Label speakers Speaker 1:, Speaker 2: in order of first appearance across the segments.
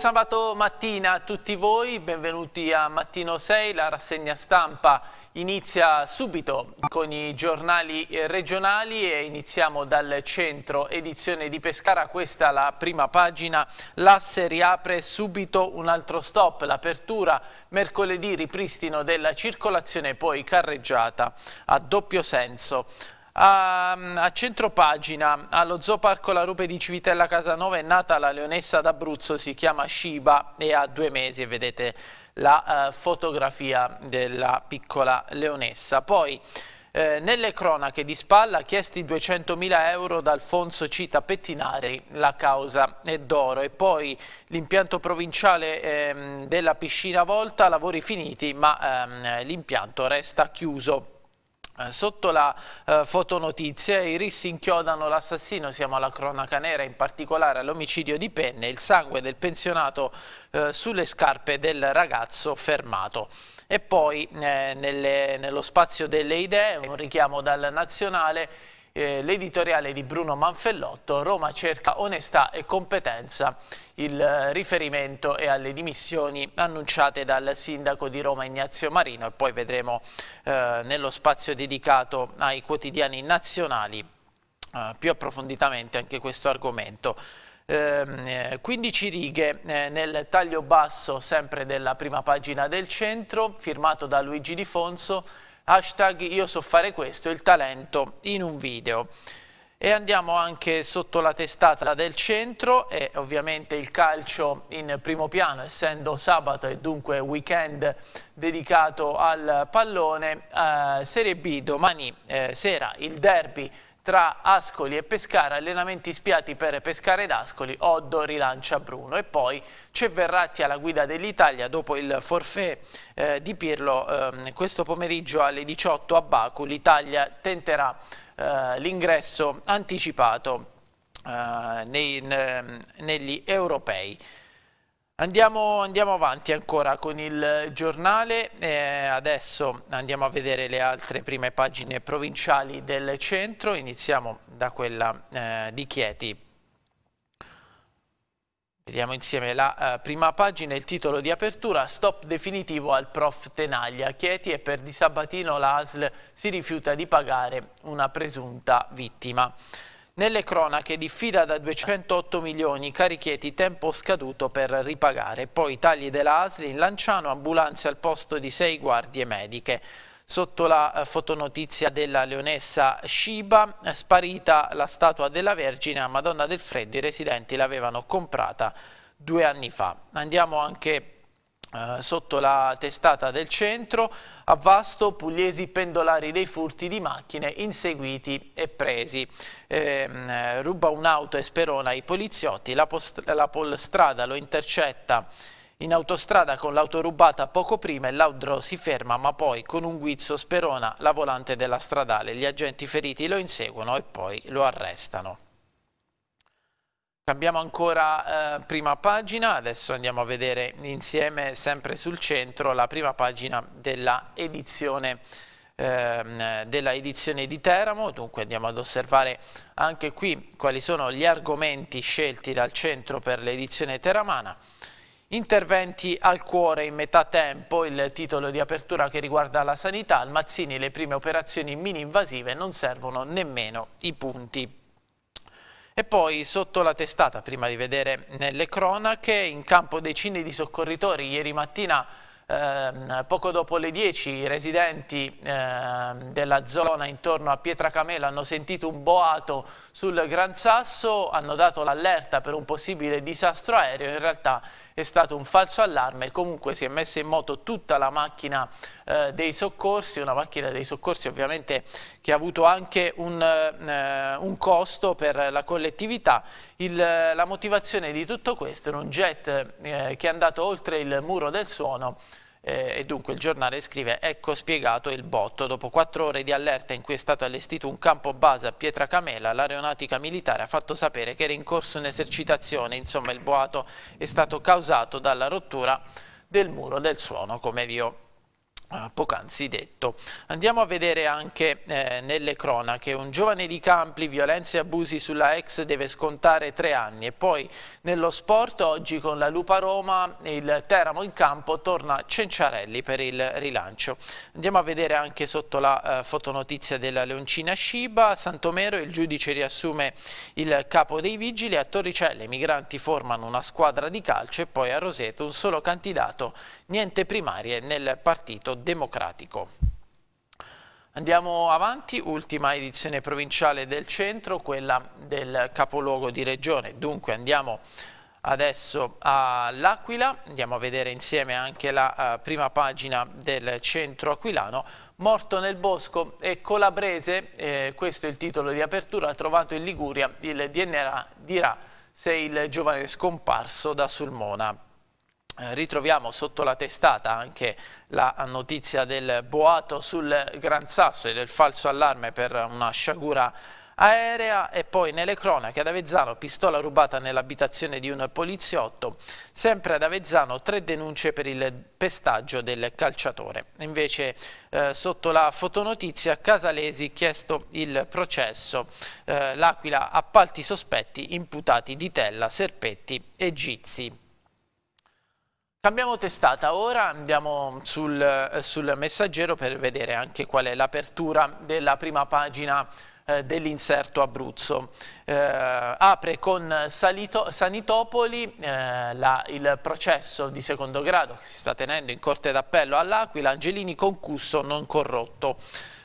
Speaker 1: sabato mattina a tutti voi, benvenuti a Mattino 6, la rassegna stampa inizia subito con i giornali regionali e iniziamo dal centro edizione di Pescara, questa è la prima pagina, l'asse riapre subito un altro stop, l'apertura mercoledì ripristino della circolazione poi carreggiata a doppio senso. A, a centropagina, allo Zooparco La Rupe di Civitella Casanova è nata la leonessa d'Abruzzo, si chiama Shiba e ha due mesi e vedete la uh, fotografia della piccola leonessa. Poi eh, nelle cronache di spalla chiesti 200.000 euro da Alfonso Cita Pettinari, la causa è d'oro e poi l'impianto provinciale ehm, della piscina volta, lavori finiti ma ehm, l'impianto resta chiuso. Eh, sotto la eh, fotonotizia i rissi inchiodano l'assassino, siamo alla cronaca nera, in particolare all'omicidio di Penne, il sangue del pensionato eh, sulle scarpe del ragazzo fermato. E poi eh, nelle, nello spazio delle idee, un richiamo dal nazionale, eh, l'editoriale di Bruno Manfellotto, Roma cerca onestà e competenza, il riferimento è alle dimissioni annunciate dal sindaco di Roma Ignazio Marino e poi vedremo eh, nello spazio dedicato ai quotidiani nazionali eh, più approfonditamente anche questo argomento. 15 ehm, righe eh, nel taglio basso sempre della prima pagina del centro, firmato da Luigi Di Fonso, hashtag io so fare questo, il talento in un video. E andiamo anche sotto la testata del centro e ovviamente il calcio in primo piano, essendo sabato e dunque weekend dedicato al pallone. Eh, Serie B domani eh, sera il derby tra Ascoli e Pescara, allenamenti spiati per Pescara ed Ascoli, Oddo rilancia Bruno e poi c'è Verratti alla guida dell'Italia dopo il forfè eh, di Pirlo eh, questo pomeriggio alle 18 a Baku, l'Italia tenterà eh, l'ingresso anticipato eh, nei, negli europei. Andiamo, andiamo, avanti ancora con il giornale, eh, adesso andiamo a vedere le altre prime pagine provinciali del centro, iniziamo da quella eh, di Chieti. Vediamo insieme la uh, prima pagina, il titolo di apertura, stop definitivo al prof Tenaglia. Chieti e per Di Sabatino l'ASL si rifiuta di pagare una presunta vittima. Nelle cronache diffida da 208 milioni, Carichieti tempo scaduto per ripagare, poi tagli della ASL in Lanciano, ambulanze al posto di sei guardie mediche. Sotto la eh, fotonotizia della leonessa Shiba, sparita la statua della Vergine a Madonna del Freddo, i residenti l'avevano comprata due anni fa. Andiamo anche Uh, sotto la testata del centro, a Vasto, pugliesi pendolari dei furti di macchine inseguiti e presi. Eh, ruba un'auto e sperona i poliziotti, la, la polstrada lo intercetta in autostrada con l'auto rubata poco prima e l'audro si ferma ma poi con un guizzo sperona la volante della stradale. Gli agenti feriti lo inseguono e poi lo arrestano. Cambiamo ancora eh, prima pagina, adesso andiamo a vedere insieme sempre sul centro la prima pagina della edizione, eh, della edizione di Teramo, dunque andiamo ad osservare anche qui quali sono gli argomenti scelti dal centro per l'edizione teramana. Interventi al cuore in metà tempo, il titolo di apertura che riguarda la sanità, al Mazzini le prime operazioni mini-invasive non servono nemmeno i punti. E poi sotto la testata, prima di vedere nelle cronache, in campo decine di soccorritori, ieri mattina eh, poco dopo le 10 i residenti eh, della zona intorno a Pietracamela hanno sentito un boato sul Gran Sasso, hanno dato l'allerta per un possibile disastro aereo, in realtà è stato un falso allarme, comunque si è messa in moto tutta la macchina eh, dei soccorsi, una macchina dei soccorsi ovviamente che ha avuto anche un, eh, un costo per la collettività. Il, la motivazione di tutto questo è un jet eh, che è andato oltre il muro del suono eh, e dunque il giornale scrive ecco spiegato il botto. Dopo quattro ore di allerta in cui è stato allestito un campo base a Pietra Camela l'aeronautica militare ha fatto sapere che era in corso un'esercitazione. Insomma il boato è stato causato dalla rottura del muro del suono come vi ho poc'anzi detto. Andiamo a vedere anche eh, nelle cronache, un giovane di Campli, violenze e abusi sulla ex deve scontare tre anni. E poi nello sport oggi con la Lupa Roma il Teramo in campo torna Cenciarelli per il rilancio. Andiamo a vedere anche sotto la eh, fotonotizia della Leoncina Sciba, Santomero il giudice riassume il capo dei vigili, a Torricelle i migranti formano una squadra di calcio. E poi a Roseto un solo candidato, niente primarie nel partito democratico. Andiamo avanti, ultima edizione provinciale del centro, quella del capoluogo di regione. Dunque andiamo adesso all'Aquila, andiamo a vedere insieme anche la uh, prima pagina del centro aquilano. Morto nel bosco e Colabrese, eh, questo è il titolo di apertura, trovato in Liguria, il DNA dirà se il giovane scomparso da Sulmona. Eh, ritroviamo sotto la testata anche la notizia del boato sul Gran Sasso e del falso allarme per una sciagura aerea e poi nelle cronache ad Avezzano pistola rubata nell'abitazione di un poliziotto, sempre ad Avezzano tre denunce per il pestaggio del calciatore. Invece eh, sotto la fotonotizia Casalesi chiesto il processo, eh, l'Aquila appalti sospetti imputati di Tella, Serpetti e Gizi. Cambiamo testata, ora andiamo sul, eh, sul, messaggero per vedere anche qual è l'apertura della prima pagina eh, dell'inserto Abruzzo. Eh, apre con Salito, Sanitopoli eh, la, il processo di secondo grado che si sta tenendo in Corte d'Appello all'Aquila, Angelini concusso non corrotto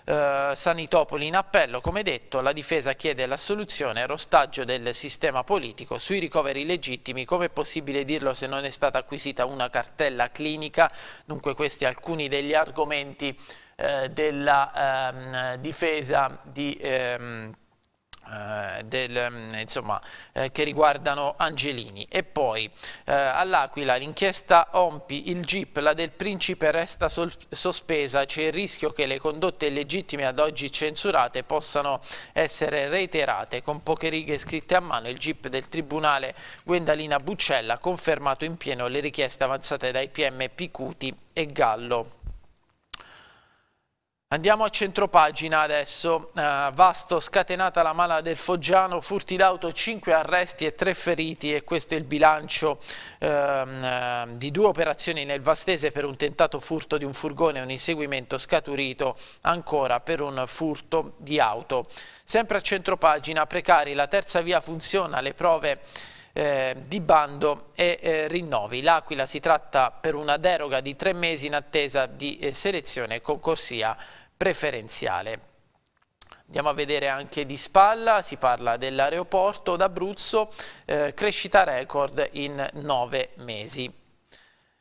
Speaker 1: eh, Sanitopoli in appello, come detto la difesa chiede l'assoluzione e rostaggio del sistema politico sui ricoveri legittimi, come è possibile dirlo se non è stata acquisita una cartella clinica, dunque questi alcuni degli argomenti eh, della ehm, difesa di... Ehm, eh, del, mm, insomma, eh, che riguardano Angelini e poi eh, all'Aquila l'inchiesta Ompi, il GIP, la del principe resta sospesa, c'è il rischio che le condotte illegittime ad oggi censurate possano essere reiterate con poche righe scritte a mano il GIP del Tribunale Gwendalina Buccella ha confermato in pieno le richieste avanzate dai PM Picuti e Gallo. Andiamo a centropagina adesso, uh, Vasto scatenata la mala del Foggiano, furti d'auto, 5 arresti e 3 feriti e questo è il bilancio uh, uh, di due operazioni nel Vastese per un tentato furto di un furgone e un inseguimento scaturito ancora per un furto di auto. Sempre a centropagina, precari, la terza via funziona, le prove eh, di bando e eh, rinnovi. L'Aquila si tratta per una deroga di tre mesi in attesa di eh, selezione e concorsia preferenziale. Andiamo a vedere anche di spalla, si parla dell'aeroporto d'Abruzzo, eh, crescita record in nove mesi.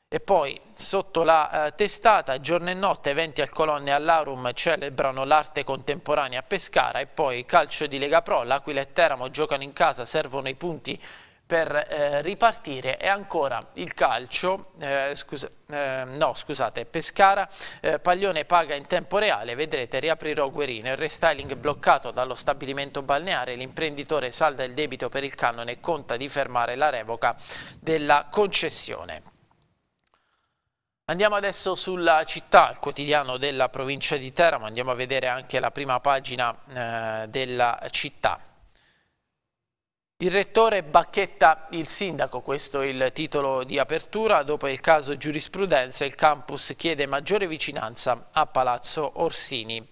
Speaker 1: E poi sotto la eh, testata, giorno e notte, eventi al colonne all'Aurum celebrano l'arte contemporanea a Pescara e poi calcio di Lega Pro, l'Aquila e Teramo giocano in casa, servono i punti per eh, ripartire e ancora il calcio, eh, scusa, eh, no scusate, Pescara, eh, Paglione paga in tempo reale, vedrete riaprirò Guerino, il restyling bloccato dallo stabilimento balneare, l'imprenditore salda il debito per il canone e conta di fermare la revoca della concessione. Andiamo adesso sulla città, il quotidiano della provincia di Teramo, andiamo a vedere anche la prima pagina eh, della città. Il rettore bacchetta il sindaco, questo è il titolo di apertura, dopo il caso giurisprudenza il campus chiede maggiore vicinanza a Palazzo Orsini.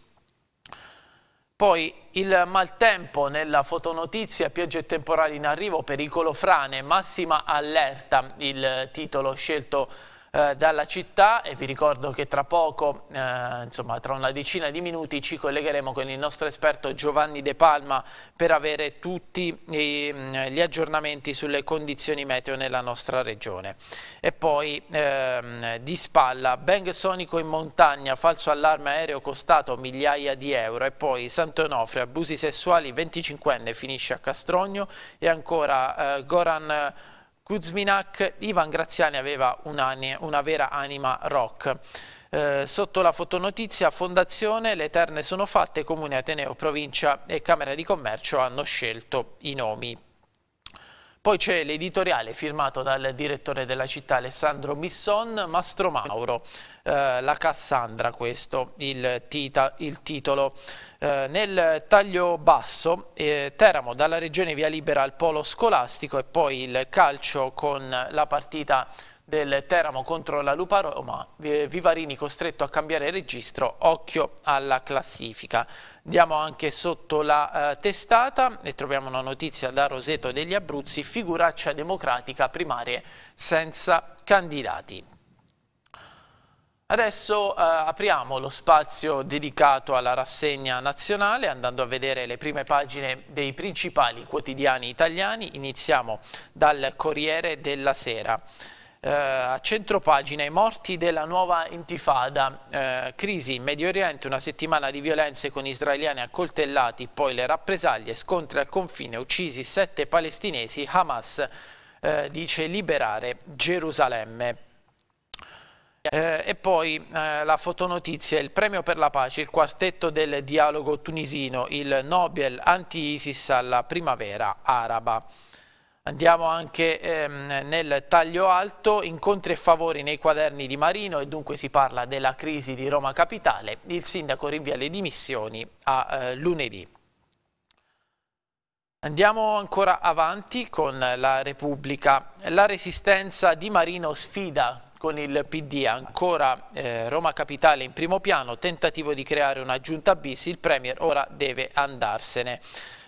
Speaker 1: Poi il maltempo nella fotonotizia, piogge temporali in arrivo, pericolo frane, massima allerta, il titolo scelto eh, dalla città e vi ricordo che tra poco, eh, insomma tra una decina di minuti ci collegheremo con il nostro esperto Giovanni De Palma per avere tutti mm, gli aggiornamenti sulle condizioni meteo nella nostra regione. E poi ehm, di spalla, bang sonico in montagna, falso allarme aereo costato migliaia di euro e poi Sant'Onofre, abusi sessuali, 25enne finisce a Castrogno e ancora eh, Goran Kuzminak, Ivan Graziani aveva una, una vera anima rock. Eh, sotto la fotonotizia Fondazione, le terne sono fatte, Comune Ateneo, Provincia e Camera di Commercio hanno scelto i nomi. Poi c'è l'editoriale firmato dal direttore della città Alessandro Misson, Mastro Mauro, eh, la Cassandra questo, il, tita, il titolo. Eh, nel taglio basso eh, Teramo dalla regione via libera al polo scolastico e poi il calcio con la partita del Teramo contro la Lupa Roma, Vivarini costretto a cambiare registro, occhio alla classifica. Andiamo anche sotto la eh, testata e troviamo una notizia da Roseto degli Abruzzi, figuraccia democratica primarie senza candidati. Adesso eh, apriamo lo spazio dedicato alla rassegna nazionale andando a vedere le prime pagine dei principali quotidiani italiani. Iniziamo dal Corriere della Sera eh, a centropagina i morti della nuova intifada, eh, crisi in Medio Oriente, una settimana di violenze con israeliani accoltellati, poi le rappresaglie, scontri al confine, uccisi sette palestinesi, Hamas eh, dice liberare Gerusalemme. Eh, e poi eh, la fotonotizia, il premio per la pace, il quartetto del dialogo tunisino, il Nobel anti-ISIS alla primavera araba. Andiamo anche ehm, nel taglio alto, incontri e favori nei quaderni di Marino e dunque si parla della crisi di Roma Capitale. Il sindaco rinvia le dimissioni a eh, lunedì. Andiamo ancora avanti con la Repubblica. La resistenza di Marino sfida con il PD, ancora eh, Roma Capitale in primo piano, tentativo di creare una giunta bis, il Premier ora deve andarsene.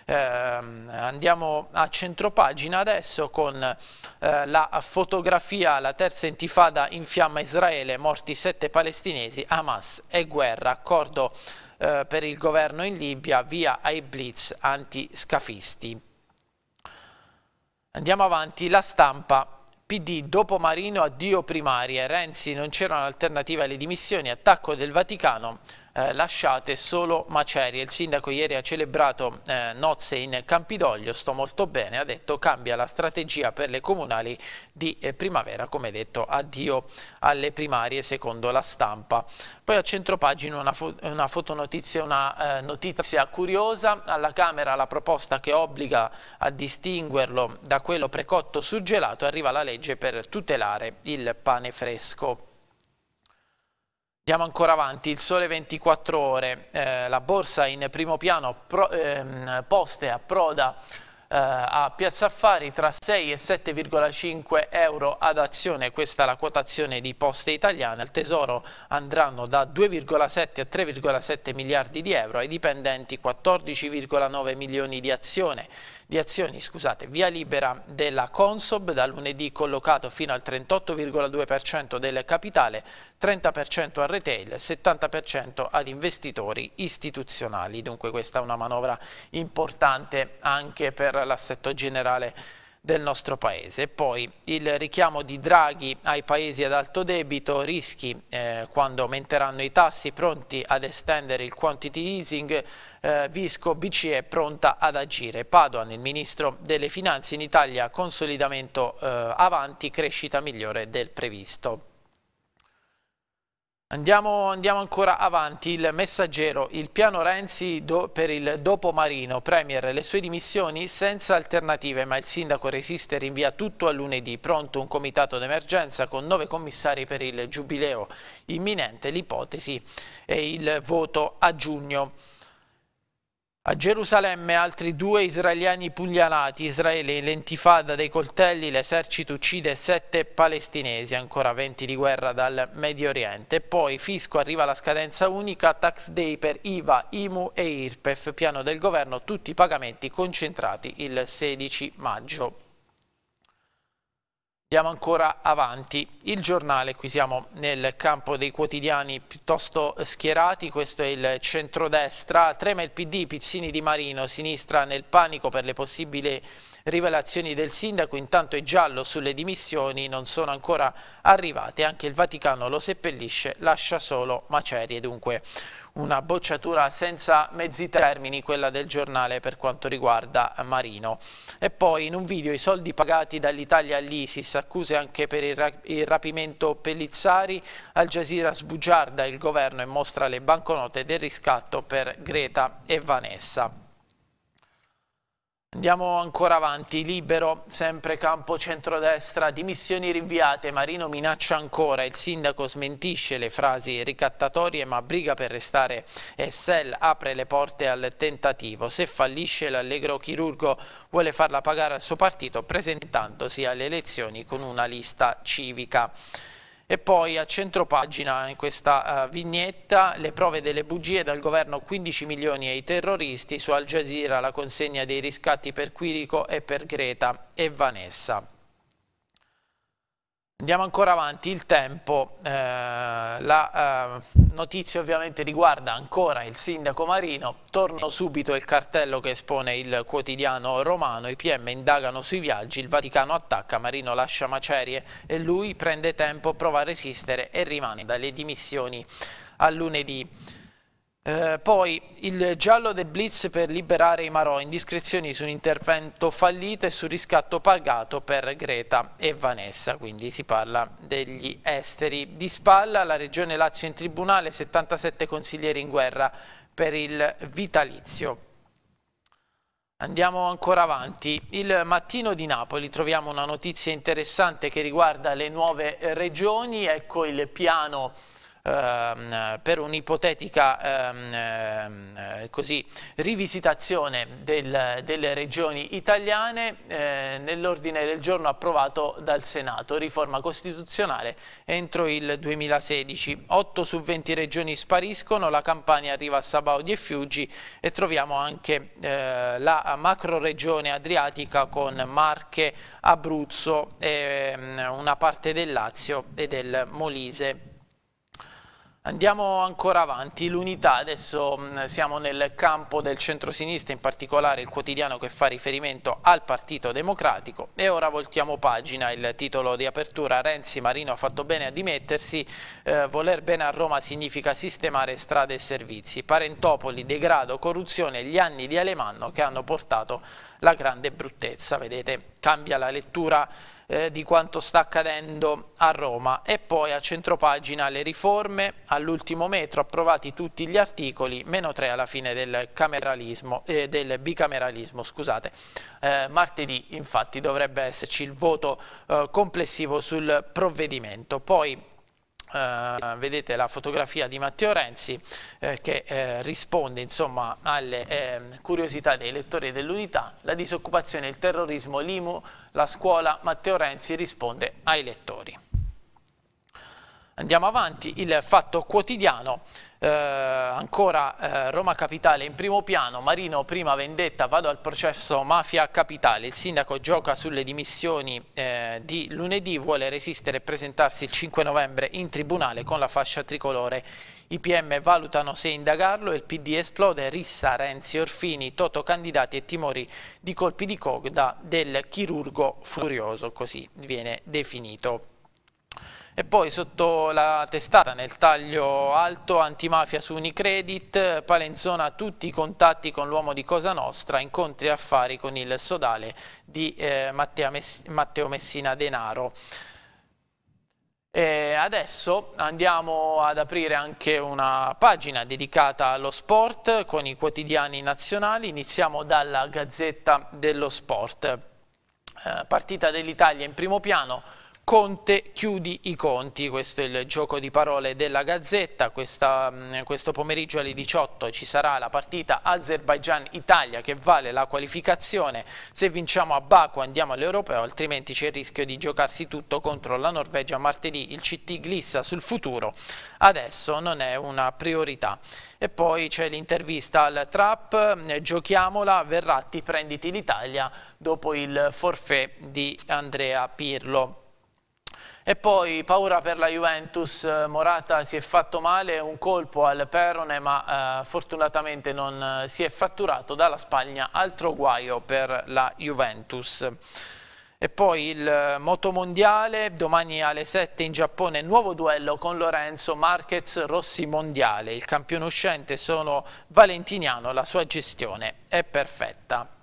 Speaker 1: Eh, andiamo a centropagina adesso con eh, la fotografia, la terza intifada infiamma Israele, morti sette palestinesi, Hamas e guerra, accordo eh, per il governo in Libia, via ai blitz antiscafisti. Andiamo avanti, la stampa. PD dopo Marino addio primarie, Renzi non c'erano alternative alle dimissioni, attacco del Vaticano, eh, lasciate solo macerie. Il sindaco ieri ha celebrato eh, nozze in Campidoglio, sto molto bene, ha detto cambia la strategia per le comunali di eh, primavera, come detto addio alle primarie secondo la stampa. Poi a centropagina una, fo una fotonotizia, una eh, notizia curiosa, alla Camera la proposta che obbliga a distinguerlo da quello precotto surgelato, arriva la legge per tutelare il pane fresco. Andiamo ancora avanti, il sole 24 ore, eh, la borsa in primo piano, pro, ehm, poste a Proda eh, a Piazza Affari tra 6 e 7,5 euro ad azione, questa è la quotazione di poste italiane, al tesoro andranno da 2,7 a 3,7 miliardi di euro, ai dipendenti 14,9 milioni di azione di azioni, scusate, via libera della Consob da lunedì collocato fino al 38,2% del capitale, 30% al retail, 70% ad investitori istituzionali. Dunque questa è una manovra importante anche per l'assetto generale del nostro paese. Poi il richiamo di Draghi ai paesi ad alto debito, rischi eh, quando aumenteranno i tassi, pronti ad estendere il quantity easing, eh, Visco BCE pronta ad agire. Padoan, il ministro delle finanze in Italia, consolidamento eh, avanti, crescita migliore del previsto. Andiamo, andiamo, ancora avanti, il messaggero, il piano Renzi do, per il dopo Marino, Premier, le sue dimissioni senza alternative, ma il sindaco resiste e rinvia tutto a lunedì, pronto un comitato d'emergenza con nove commissari per il giubileo. Imminente, l'ipotesi e il voto a giugno. A Gerusalemme altri due israeliani pugnalati, Israele in lentifada dei coltelli, l'esercito uccide sette palestinesi, ancora venti di guerra dal Medio Oriente. Poi fisco arriva alla scadenza unica, tax day per IVA, IMU e IRPEF, piano del governo, tutti i pagamenti concentrati il 16 maggio. Andiamo ancora avanti. Il giornale, qui siamo nel campo dei quotidiani piuttosto schierati, questo è il centrodestra, trema il PD, Pizzini di Marino, sinistra nel panico per le possibili rivelazioni del sindaco, intanto è giallo sulle dimissioni, non sono ancora arrivate, anche il Vaticano lo seppellisce, lascia solo macerie, dunque una bocciatura senza mezzi termini, quella del giornale per quanto riguarda Marino. E poi in un video i soldi pagati dall'Italia all'ISIS, accuse anche per il, rapimento Pellizzari, Al Jazeera sbugiarda il governo e mostra le banconote del riscatto per Greta e Vanessa. Andiamo ancora avanti, libero, sempre campo centrodestra, dimissioni rinviate, Marino minaccia ancora, il sindaco smentisce le frasi ricattatorie ma briga per restare. E Sell apre le porte al tentativo. Se fallisce l'allegro chirurgo vuole farla pagare al suo partito presentandosi alle elezioni con una lista civica. E poi a centro pagina in questa uh, vignetta le prove delle bugie dal governo 15 milioni ai terroristi, su Al Jazeera la consegna dei riscatti per Quirico e per Greta e Vanessa. Andiamo ancora avanti, il tempo, eh, la eh, notizia ovviamente riguarda ancora il sindaco Marino, torno subito il cartello che espone il quotidiano romano, i PM indagano sui viaggi, il Vaticano attacca, Marino lascia macerie e lui prende tempo, prova a resistere e rimane dalle dimissioni a lunedì. Eh, poi il giallo del Blitz per liberare i Marò, indiscrezioni su un intervento fallito e sul riscatto pagato per Greta e Vanessa, quindi si parla degli esteri. Di spalla la Regione Lazio in tribunale, 77 consiglieri in guerra per il vitalizio. Andiamo ancora avanti. Il mattino di Napoli troviamo una notizia interessante che riguarda le nuove regioni, ecco il piano ehm, per un'ipotetica ehm, ehm, rivisitazione del, delle regioni italiane eh, nell'ordine del giorno approvato dal Senato, riforma costituzionale entro il 2016. 8 su 20 regioni spariscono, la Campania arriva a Sabaudi e Fiuggi e troviamo anche eh, la macro regione adriatica con Marche, Abruzzo, e, ehm, una parte del Lazio e del Molise. Andiamo ancora avanti, l'unità, adesso mh, siamo nel campo del centro-sinistra, in particolare il quotidiano che fa riferimento al Partito Democratico. E ora voltiamo pagina, il titolo di apertura Renzi Marino ha fatto bene a dimettersi, eh, voler bene a Roma significa sistemare strade e servizi, Parentopoli, degrado, corruzione, gli anni di Alemanno che hanno portato la grande bruttezza, vedete cambia la lettura eh, di quanto sta accadendo a Roma e poi a centropagina le riforme all'ultimo metro approvati tutti gli articoli meno tre alla fine del, eh, del bicameralismo scusate. Eh, martedì infatti dovrebbe esserci il voto eh, complessivo sul provvedimento poi Uh, vedete la fotografia di Matteo Renzi eh, che eh, risponde insomma alle eh, curiosità dei lettori dell'unità, la disoccupazione, il terrorismo, l'IMU, la scuola, Matteo Renzi risponde ai lettori. Andiamo avanti, il fatto quotidiano, eh, ancora eh, Roma Capitale in primo piano, Marino prima vendetta, vado al processo Mafia Capitale, il sindaco gioca sulle dimissioni eh, di lunedì, vuole resistere e presentarsi il 5 novembre in tribunale con la fascia tricolore. I PM valutano se indagarlo il PD esplode, Rissa, Renzi, Orfini, Toto candidati e timori di colpi di coda del chirurgo furioso, così viene definito. E poi sotto la testata nel taglio alto antimafia su Unicredit, Palenzona tutti i contatti con l'uomo di Cosa Nostra, incontri affari con il sodale di eh, Matteo Messina Denaro. E adesso andiamo ad aprire anche una pagina dedicata allo sport con i quotidiani nazionali, iniziamo dalla Gazzetta dello Sport. Eh, partita dell'Italia in primo piano, Conte chiudi i conti, questo è il gioco di parole della Gazzetta, Questa, mm, questo pomeriggio alle 18 ci sarà la partita Azerbaijan-Italia che vale la qualificazione, se vinciamo a Baku andiamo all'Europeo, altrimenti c'è il rischio di giocarsi tutto contro la Norvegia. Martedì, il CT glissa sul futuro, adesso non è una priorità. E poi c'è l'intervista al Trap, giochiamola, Verratti prenditi l'Italia dopo il forfè di Andrea Pirlo. E poi paura per la Juventus, Morata si è fatto male, un colpo al perone ma eh, fortunatamente non eh, si è fratturato dalla Spagna, altro guaio per la Juventus. E poi il motomondiale, domani alle 7 in Giappone, nuovo duello con Lorenzo Marquez Rossi Mondiale. Il campione uscente sono Valentiniano, la sua gestione è perfetta.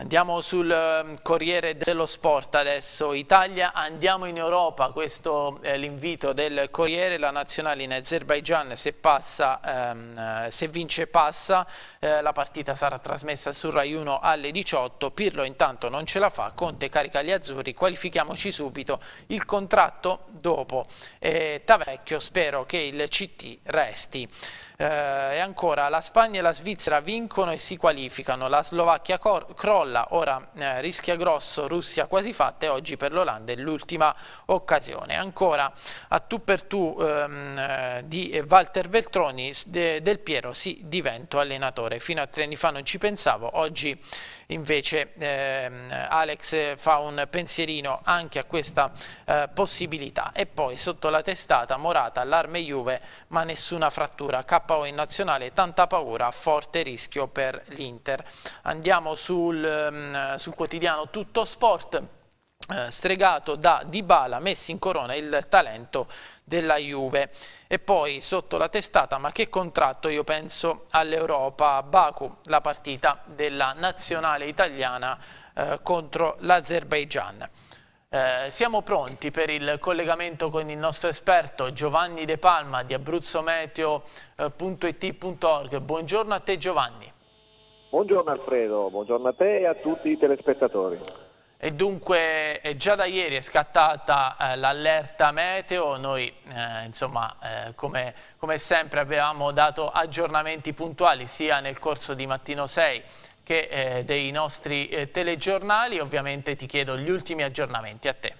Speaker 1: Andiamo sul ehm, Corriere dello Sport adesso, Italia andiamo in Europa, questo è l'invito del Corriere, la nazionale in Azerbaijan se, passa, ehm, se vince passa, eh, la partita sarà trasmessa su Rai 1 alle 18, Pirlo intanto non ce la fa, Conte carica gli azzurri, qualifichiamoci subito, il contratto dopo, eh, Tavecchio spero che il CT resti. Eh, e ancora la Spagna e la Svizzera vincono e si qualificano, la Slovacchia crolla, ora eh, rischia grosso, Russia quasi fatta e oggi per l'Olanda è l'ultima occasione. Ancora a tu per tu ehm, eh, di Walter Veltroni, de, del Piero sì divento allenatore, fino a tre anni fa non ci pensavo, oggi invece ehm, Alex fa un pensierino anche a questa eh, possibilità. E poi sotto la testata Morata, allarme Juve ma nessuna frattura, KO in nazionale, tanta paura, forte rischio per l'Inter. Andiamo sul, ehm, sul quotidiano Tutto Sport eh, stregato da Dybala, messi in corona il talento della Juve. E poi sotto la testata ma che contratto io penso all'Europa? Baku la partita della nazionale italiana eh, contro l'Azerbaijan. Eh, siamo pronti per il collegamento con il nostro esperto Giovanni De Palma di abruzzommeteo.it.org buongiorno a te Giovanni.
Speaker 2: Buongiorno Alfredo. Buongiorno a te e a tutti i telespettatori
Speaker 1: e dunque già da ieri è scattata eh, l'allerta meteo, noi eh, insomma eh, come, come, sempre avevamo dato aggiornamenti puntuali sia nel corso di Mattino 6 che eh, dei nostri eh, telegiornali, ovviamente ti chiedo gli ultimi aggiornamenti. A te.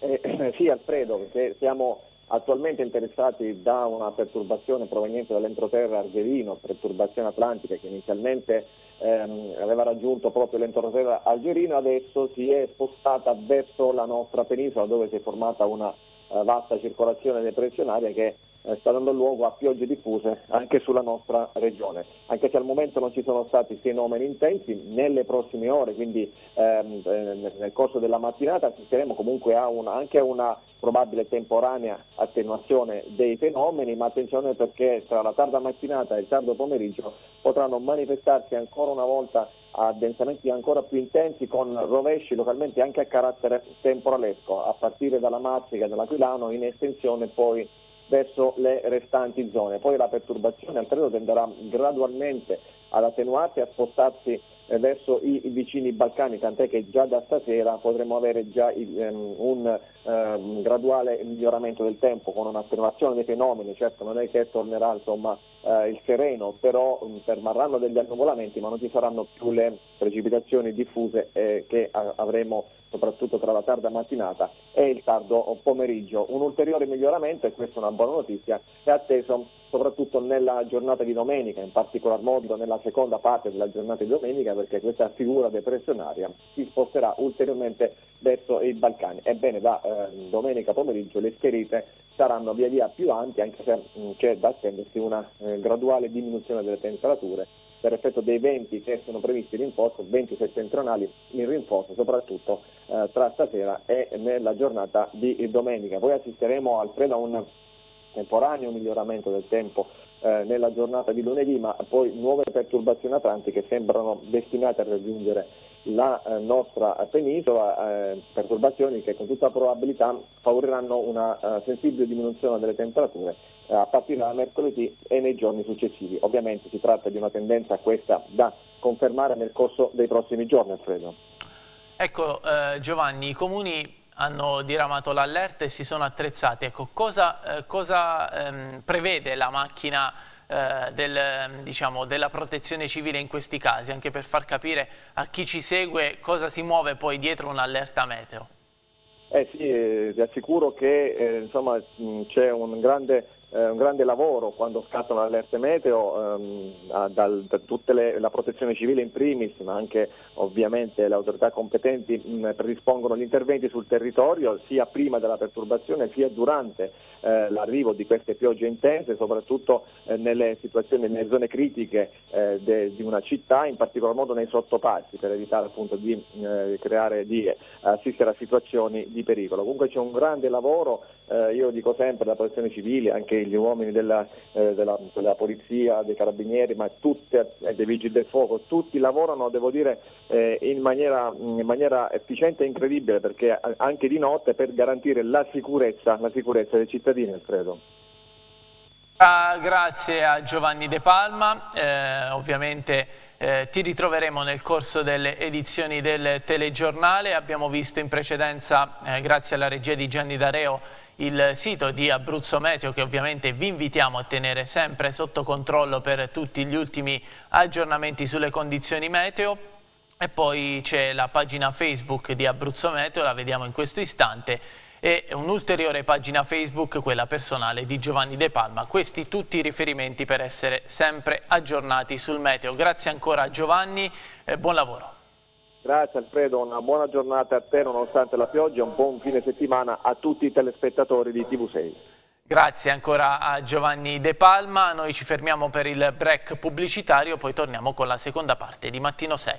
Speaker 2: Eh, sì Alfredo, perché siamo attualmente interessati da una perturbazione proveniente dall'entroterra argerino, perturbazione atlantica che inizialmente ehm, aveva raggiunto proprio l'entroterra algerino, adesso si è spostata verso la nostra penisola dove si è formata una uh, vasta circolazione depressionaria che eh, sta dando luogo a piogge diffuse anche sulla nostra regione, anche se al momento non ci sono stati fenomeni intensi, nelle prossime ore, quindi ehm, eh, nel corso della mattinata assisteremo comunque a una, anche a una probabile temporanea attenuazione dei fenomeni, ma attenzione perché tra la tarda mattinata e il tardo pomeriggio potranno manifestarsi ancora una volta addensamenti ancora più intensi con rovesci localmente anche a carattere temporalesco, a partire dalla Marsica e dall'Aquilano in estensione poi verso le restanti zone. Poi la perturbazione al freddo tenderà gradualmente ad attenuarsi e a spostarsi verso i, vicini Balcani, tant'è che già da stasera potremo avere già um, un um, graduale miglioramento del tempo con un'attenuazione dei fenomeni, certo non è che tornerà insomma, uh, il sereno, però um, permarranno degli annuvolamenti ma non ci saranno più le precipitazioni diffuse eh, che avremo soprattutto tra la tarda mattinata e il tardo pomeriggio. Un ulteriore miglioramento, e questa è una buona notizia, è atteso soprattutto nella giornata di domenica, in particolar modo nella seconda parte della giornata di domenica, perché questa figura depressionaria si sposterà ulteriormente verso i Balcani. Ebbene, da eh, domenica pomeriggio le scherite saranno via via più ampie, anche se mh, c'è da attendersi una eh, graduale diminuzione delle temperature per effetto dei venti che sono previsti in rinforzo, venti settentrionali in rinforzo soprattutto eh, tra stasera e nella giornata di domenica. Poi assisteremo Alfredo a un temporaneo miglioramento del tempo eh, nella giornata di lunedì, ma poi nuove perturbazioni atlantiche sembrano destinate a raggiungere la eh, nostra penisola, eh, perturbazioni che con tutta probabilità favoriranno una eh, sensibile diminuzione delle temperature eh, a partire da mercoledì e nei giorni successivi. Ovviamente si tratta di una tendenza questa da confermare nel corso dei prossimi giorni, Alfredo.
Speaker 1: Ecco eh, Giovanni, i comuni hanno diramato l'allerta e si sono attrezzati. Ecco, cosa, eh, cosa ehm, prevede la macchina eh, del, diciamo, della protezione civile in questi casi, anche per far capire a chi ci segue cosa si muove poi dietro un'allerta meteo?
Speaker 2: Eh sì, eh, ti assicuro che eh, c'è un grande eh, un grande lavoro quando scattano le allerte meteo, ehm, dal, da tutta la protezione civile in primis, ma anche ovviamente le autorità competenti mh, predispongono gli interventi sul territorio sia prima della perturbazione sia durante eh, l'arrivo di queste piogge intense, soprattutto eh, nelle situazioni, nelle zone critiche eh, de, di una città, in particolar modo nei sottopassi, per evitare appunto di, eh, creare, di assistere a situazioni di pericolo. Comunque c'è un grande lavoro, eh, io dico sempre la protezione civile, anche gli uomini della, eh, della, della polizia, dei carabinieri, ma tutte, eh, dei vigili del fuoco, tutti lavorano, devo dire, eh, in maniera, in, maniera, efficiente e incredibile perché anche di notte per garantire la sicurezza, la sicurezza dei cittadini, Alfredo.
Speaker 1: Ah, grazie a Giovanni De Palma, eh, ovviamente eh, ti ritroveremo nel corso delle edizioni del telegiornale, abbiamo visto in precedenza, eh, grazie alla regia di Gianni Dareo, il sito di Abruzzo Meteo che ovviamente vi invitiamo a tenere sempre sotto controllo per tutti gli ultimi aggiornamenti sulle condizioni meteo e poi c'è la pagina Facebook di Abruzzo Meteo, la vediamo in questo istante e un'ulteriore pagina Facebook, quella personale di Giovanni De Palma. Questi tutti i riferimenti per essere sempre aggiornati sul meteo. Grazie ancora Giovanni e buon lavoro.
Speaker 2: Grazie Alfredo, una buona giornata a te nonostante la pioggia, un buon fine settimana a tutti i telespettatori di TV6.
Speaker 1: Grazie ancora a Giovanni De Palma, noi ci fermiamo per il break pubblicitario, poi torniamo con la seconda parte di Mattino 6.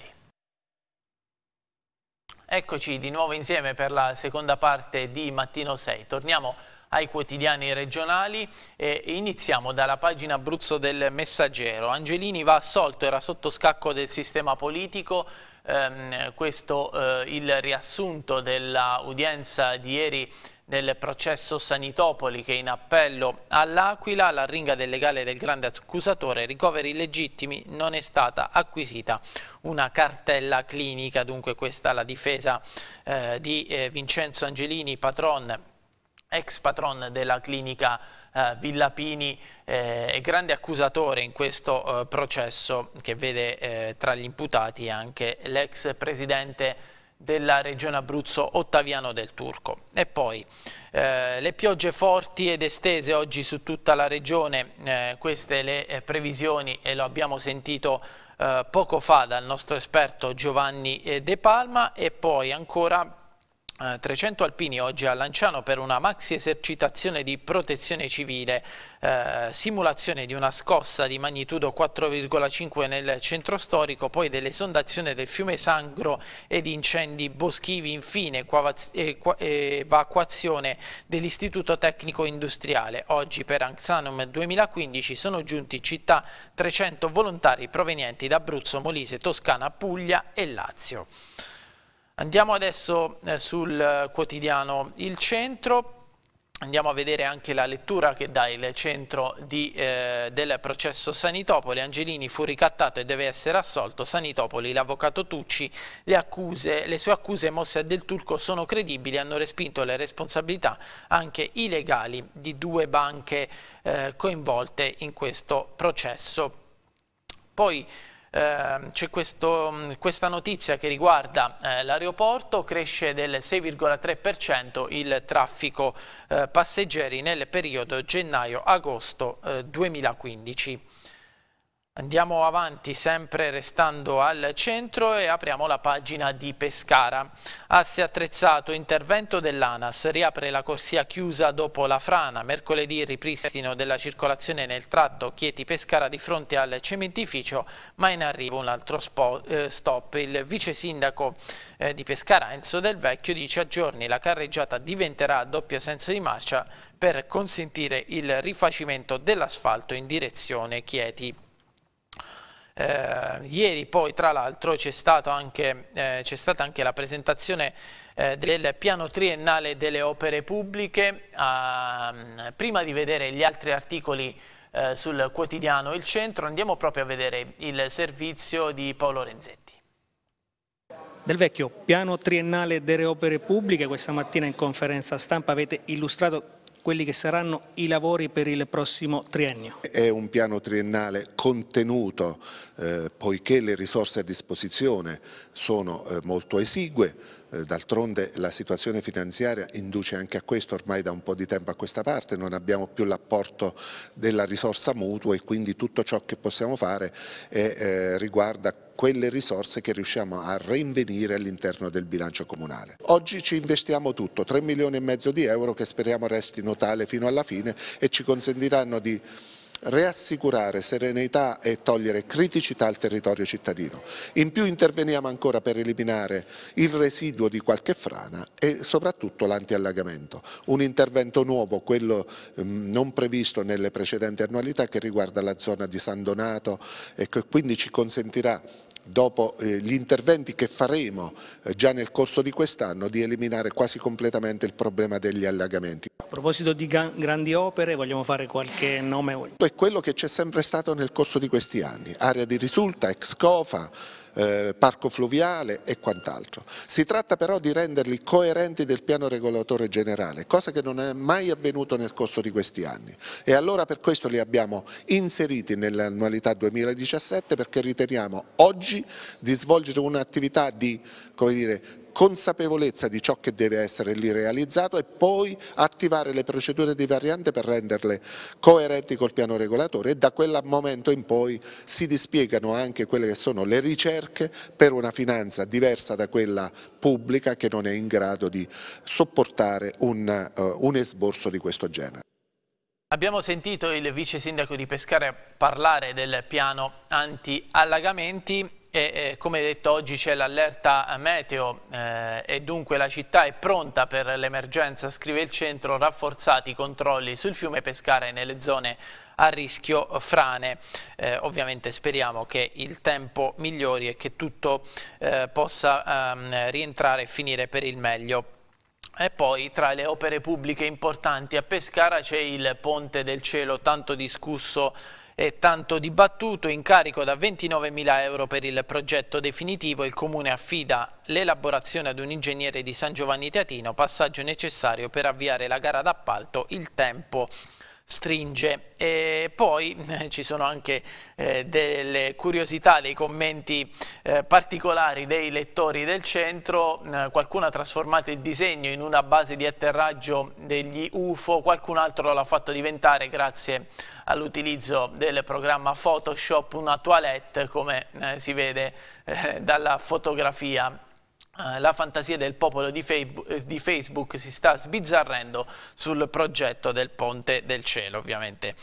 Speaker 1: Eccoci di nuovo insieme per la seconda parte di Mattino 6. Torniamo ai quotidiani regionali e iniziamo dalla pagina Abruzzo del Messaggero. Angelini va assolto, era sotto scacco del sistema politico, ehm, questo eh, il riassunto dell'udienza di ieri del processo Sanitopoli che in appello all'Aquila, la ringa del legale del grande accusatore, ricoveri illegittimi, non è stata acquisita una cartella clinica, dunque questa è la difesa eh, di eh, Vincenzo Angelini, patron, ex patron della clinica eh, Villapini eh, e grande accusatore in questo eh, processo che vede eh, tra gli imputati anche l'ex presidente della regione Abruzzo Ottaviano del Turco. E poi eh, le piogge forti ed estese oggi su tutta la regione, eh, queste le eh, previsioni e lo abbiamo sentito poco fa dal nostro esperto Giovanni De Palma e poi ancora 300 eh, alpini oggi a Lanciano per una maxi esercitazione di protezione civile, eh, simulazione di una scossa di magnitudo 4,5 nel centro storico, poi dell'esondazione del fiume Sangro e di incendi boschivi, infine evacuazione dell'Istituto Tecnico Industriale. Oggi per Anxanum 2015 sono giunti città 300 volontari provenienti da Abruzzo, Molise, Toscana, Puglia e Lazio. Andiamo adesso eh, sul quotidiano Il Centro. Andiamo a vedere anche la lettura che dà il centro di, eh, del processo Sanitopoli. Angelini fu ricattato e deve essere assolto. Sanitopoli, l'avvocato Tucci, le, accuse, le sue accuse mosse a Del Turco sono credibili, hanno respinto le responsabilità anche i legali di due banche eh, coinvolte in questo processo. Poi c'è questa notizia che riguarda eh, l'aeroporto, cresce del 6,3% il traffico eh, passeggeri nel periodo gennaio-agosto eh, 2015. Andiamo avanti sempre restando al centro e apriamo la pagina di Pescara. Asse attrezzato, intervento dell'ANAS, riapre la corsia chiusa dopo la frana, mercoledì ripristino della circolazione nel tratto Chieti-Pescara di fronte al cementificio, ma in arrivo un altro eh, stop. Il vice sindaco eh, di Pescara, Enzo Del Vecchio, dice a giorni la carreggiata diventerà a doppio senso di marcia per consentire il rifacimento dell'asfalto in direzione Chieti. Eh, ieri poi tra l'altro c'è, eh, stata anche la presentazione eh, del piano triennale delle opere pubbliche. Uh, prima di vedere gli altri articoli eh, sul quotidiano Il Centro andiamo proprio a vedere il servizio di Paolo Renzetti.
Speaker 3: Del vecchio piano triennale delle opere pubbliche, questa mattina in conferenza stampa avete illustrato quelli che saranno i lavori per il prossimo triennio?
Speaker 4: È un piano triennale contenuto eh, poiché le risorse a disposizione sono eh, molto esigue, d'altronde la situazione finanziaria induce anche a questo ormai da un po' di tempo a questa parte, non abbiamo più l'apporto della risorsa mutua e quindi tutto ciò che possiamo fare è, eh, riguarda quelle risorse che riusciamo a reinvenire all'interno del bilancio comunale. Oggi ci investiamo tutto, 3 milioni e mezzo di euro che speriamo restino tale fino alla fine e ci consentiranno di rassicurare serenità e togliere criticità al territorio cittadino. In più interveniamo ancora per eliminare il residuo di qualche frana e soprattutto l'antiallagamento. Un intervento nuovo, quello mm, non previsto nelle precedenti annualità che riguarda la zona di San Donato e che quindi ci consentirà dopo eh, gli interventi che faremo eh, già nel corso di quest'anno di eliminare quasi completamente il problema degli allagamenti.
Speaker 3: A proposito di grandi opere vogliamo fare qualche nome?
Speaker 4: È quello che c'è sempre stato nel corso di questi anni, area di risulta, ex COFA, eh, parco fluviale e quant'altro. Si tratta però di renderli coerenti del piano regolatore generale, cosa che non è mai avvenuto nel corso di questi anni e allora per questo li abbiamo inseriti nell'annualità 2017 perché riteniamo oggi di svolgere un'attività di come dire, consapevolezza di ciò che deve essere lì realizzato e poi attivare le procedure di variante per renderle coerenti col piano regolatore e da quel momento in poi si dispiegano anche quelle che sono le ricerche per una finanza diversa da quella pubblica che non è in grado di sopportare un, uh, un esborso di questo genere.
Speaker 1: Abbiamo sentito il vice sindaco di Pescara parlare del piano anti-allagamenti e eh, come detto oggi c'è l'allerta meteo eh, e dunque la città è pronta per l'emergenza, scrive il centro, rafforzati i controlli sul fiume Pescara e nelle zone a rischio frane. Eh, ovviamente speriamo che il tempo migliori e che tutto eh, possa ehm, rientrare e finire per il meglio. E poi tra le opere pubbliche importanti a Pescara c'è il Ponte del Cielo, tanto discusso e tanto dibattuto, incarico da 29.000 euro per il progetto definitivo, il Comune affida l'elaborazione ad un ingegnere di San Giovanni Teatino, passaggio necessario per avviare la gara d'appalto, il tempo stringe. E poi eh, ci sono anche eh, delle curiosità, dei commenti eh, particolari dei lettori del centro. Eh, qualcuno ha trasformato il disegno in una base di atterraggio degli UFO, qualcun altro l'ha fatto diventare grazie all'utilizzo del programma Photoshop una toilette come eh, si vede eh, dalla fotografia la fantasia del popolo di Facebook, eh, di Facebook, si sta sbizzarrendo sul progetto del Ponte del Cielo, ovviamente.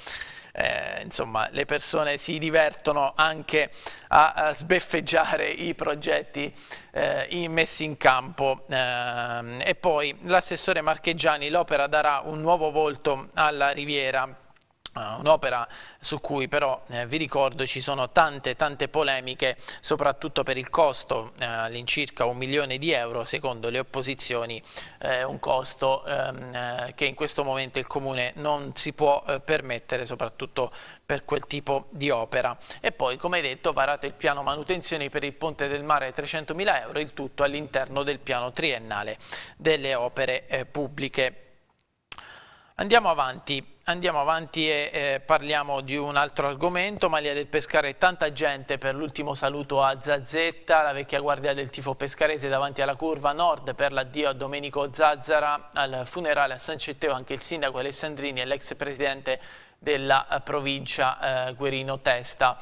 Speaker 1: Eh, insomma, le persone si divertono anche a, a sbeffeggiare i progetti eh, messi in campo. Eh, e poi l'assessore Marcheggiani, l'opera darà un nuovo volto alla Riviera un'opera su cui però eh, vi ricordo ci sono tante tante polemiche soprattutto per il costo eh, all'incirca un milione di euro secondo le opposizioni eh, un costo ehm, eh, che in questo momento il comune non si può eh, permettere soprattutto per quel tipo di opera. E poi come detto varato il piano manutenzioni per il ponte del mare 300.000 euro il tutto all'interno del piano triennale delle opere eh, pubbliche andiamo avanti Andiamo avanti e eh, parliamo di un altro argomento, Maglia del Pescara e tanta gente per l'ultimo saluto a Zazzetta, la vecchia guardia del tifo pescarese davanti alla curva nord per l'addio a Domenico Zazzara, al funerale a San Cetteo anche il sindaco Alessandrini e l'ex presidente della provincia eh, Guerino Testa.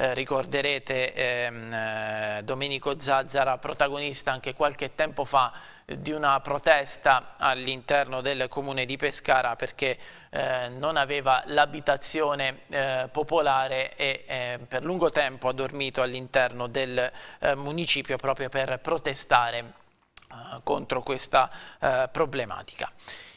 Speaker 1: Eh, ricorderete ehm, eh, Domenico Zazzara, protagonista anche qualche tempo fa di una protesta all'interno del comune di Pescara perché eh, non aveva l'abitazione eh, popolare e eh, per lungo tempo ha dormito all'interno del eh, municipio proprio per protestare eh, contro questa eh, problematica.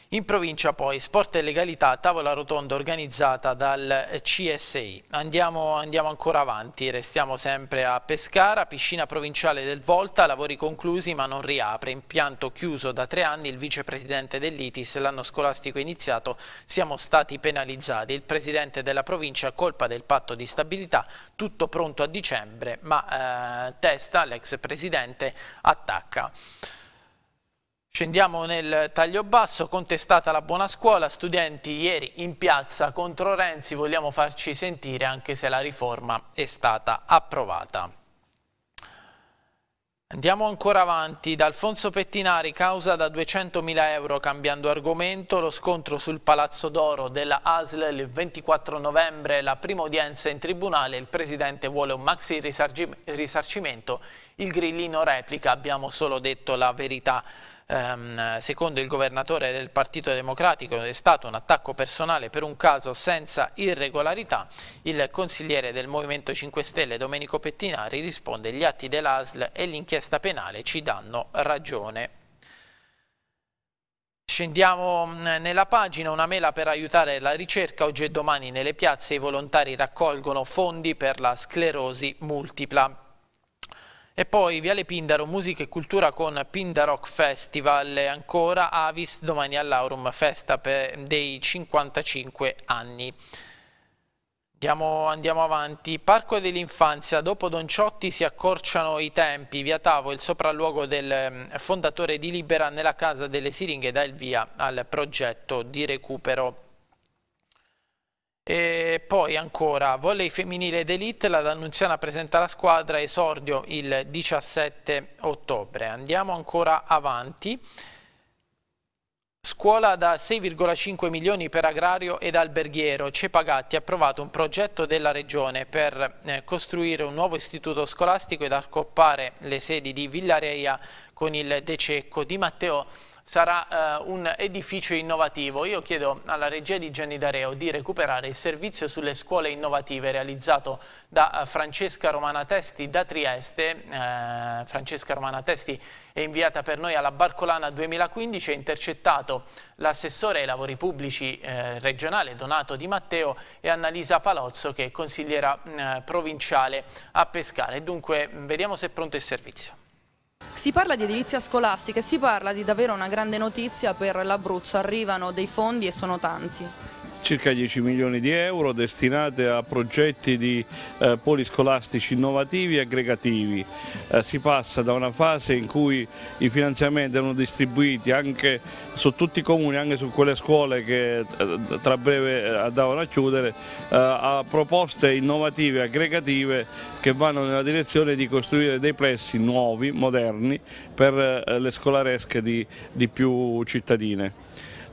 Speaker 1: In provincia poi sport e legalità, tavola rotonda organizzata dal CSI. Andiamo, andiamo, ancora avanti, restiamo sempre a Pescara, piscina provinciale del Volta, lavori conclusi ma non riapre, impianto chiuso da tre anni, il vicepresidente dell'ITIS, l'anno scolastico iniziato, siamo stati penalizzati. Il presidente della provincia colpa del patto di stabilità, tutto pronto a dicembre, ma eh, Testa, l'ex presidente, attacca. Scendiamo nel taglio basso, contestata la buona scuola, studenti ieri in piazza contro Renzi, vogliamo farci sentire anche se la riforma è stata approvata. Andiamo ancora avanti, da Alfonso Pettinari, causa da 200.000 euro, cambiando argomento, lo scontro sul Palazzo d'Oro della ASL il 24 novembre, la prima udienza in tribunale, il Presidente vuole un maxi risarcimento, il grillino replica, abbiamo solo detto la verità. Eh, ehm, secondo il governatore del Partito Democratico è stato un attacco personale per un caso senza irregolarità. Il consigliere del Movimento 5 Stelle Domenico Pettinari risponde gli atti dell'ASL e l'inchiesta penale ci danno ragione. Scendiamo mm, nella pagina, una mela per aiutare la ricerca. Oggi e domani nelle piazze i volontari raccolgono fondi per la sclerosi multipla. E poi Viale Pindaro, musica e cultura con Pindarock Festival e ancora Avis domani all'Aurum, festa dei 55 anni. Andiamo, andiamo, avanti. Parco dell'infanzia. Dopo Don Ciotti si accorciano i tempi. Via Tavo, il sopralluogo del mm, fondatore di Libera nella casa delle siringhe, dà il via al progetto di recupero. E poi ancora, volley femminile d'elite, la D'Annunziana presenta la squadra, esordio il 17 ottobre. Andiamo ancora avanti. Scuola da 6,5 milioni per agrario ed alberghiero. Cepagatti ha approvato un progetto della Regione per eh, costruire un nuovo istituto scolastico ed accoppare le sedi di Villareia con il De Cecco. Di Matteo sarà eh, un edificio innovativo. Io chiedo alla regia di Gianni Dareo di recuperare il servizio sulle scuole innovative realizzato da eh, Francesca Romana Testi da Trieste. Eh, Francesca Romana Testi è inviata per noi alla Barcolana 2015, ha intercettato l'assessore ai lavori pubblici regionale Donato Di Matteo e Annalisa Palozzo che è consigliera eh, provinciale a Pescara. E dunque vediamo se è pronto il servizio.
Speaker 5: Si parla di edilizia scolastica e si parla di davvero una grande notizia per l'Abruzzo, arrivano dei fondi e sono tanti
Speaker 6: circa 10 milioni di euro destinate a progetti di eh, poliscolastici innovativi e aggregativi. Eh, si passa da una fase in cui i finanziamenti erano distribuiti anche su tutti i comuni, anche su quelle scuole che eh, tra breve eh, andavano a chiudere, eh, a proposte innovative e aggregative che vanno nella direzione di costruire dei plessi nuovi, moderni, per le scolaresche di, di più cittadine.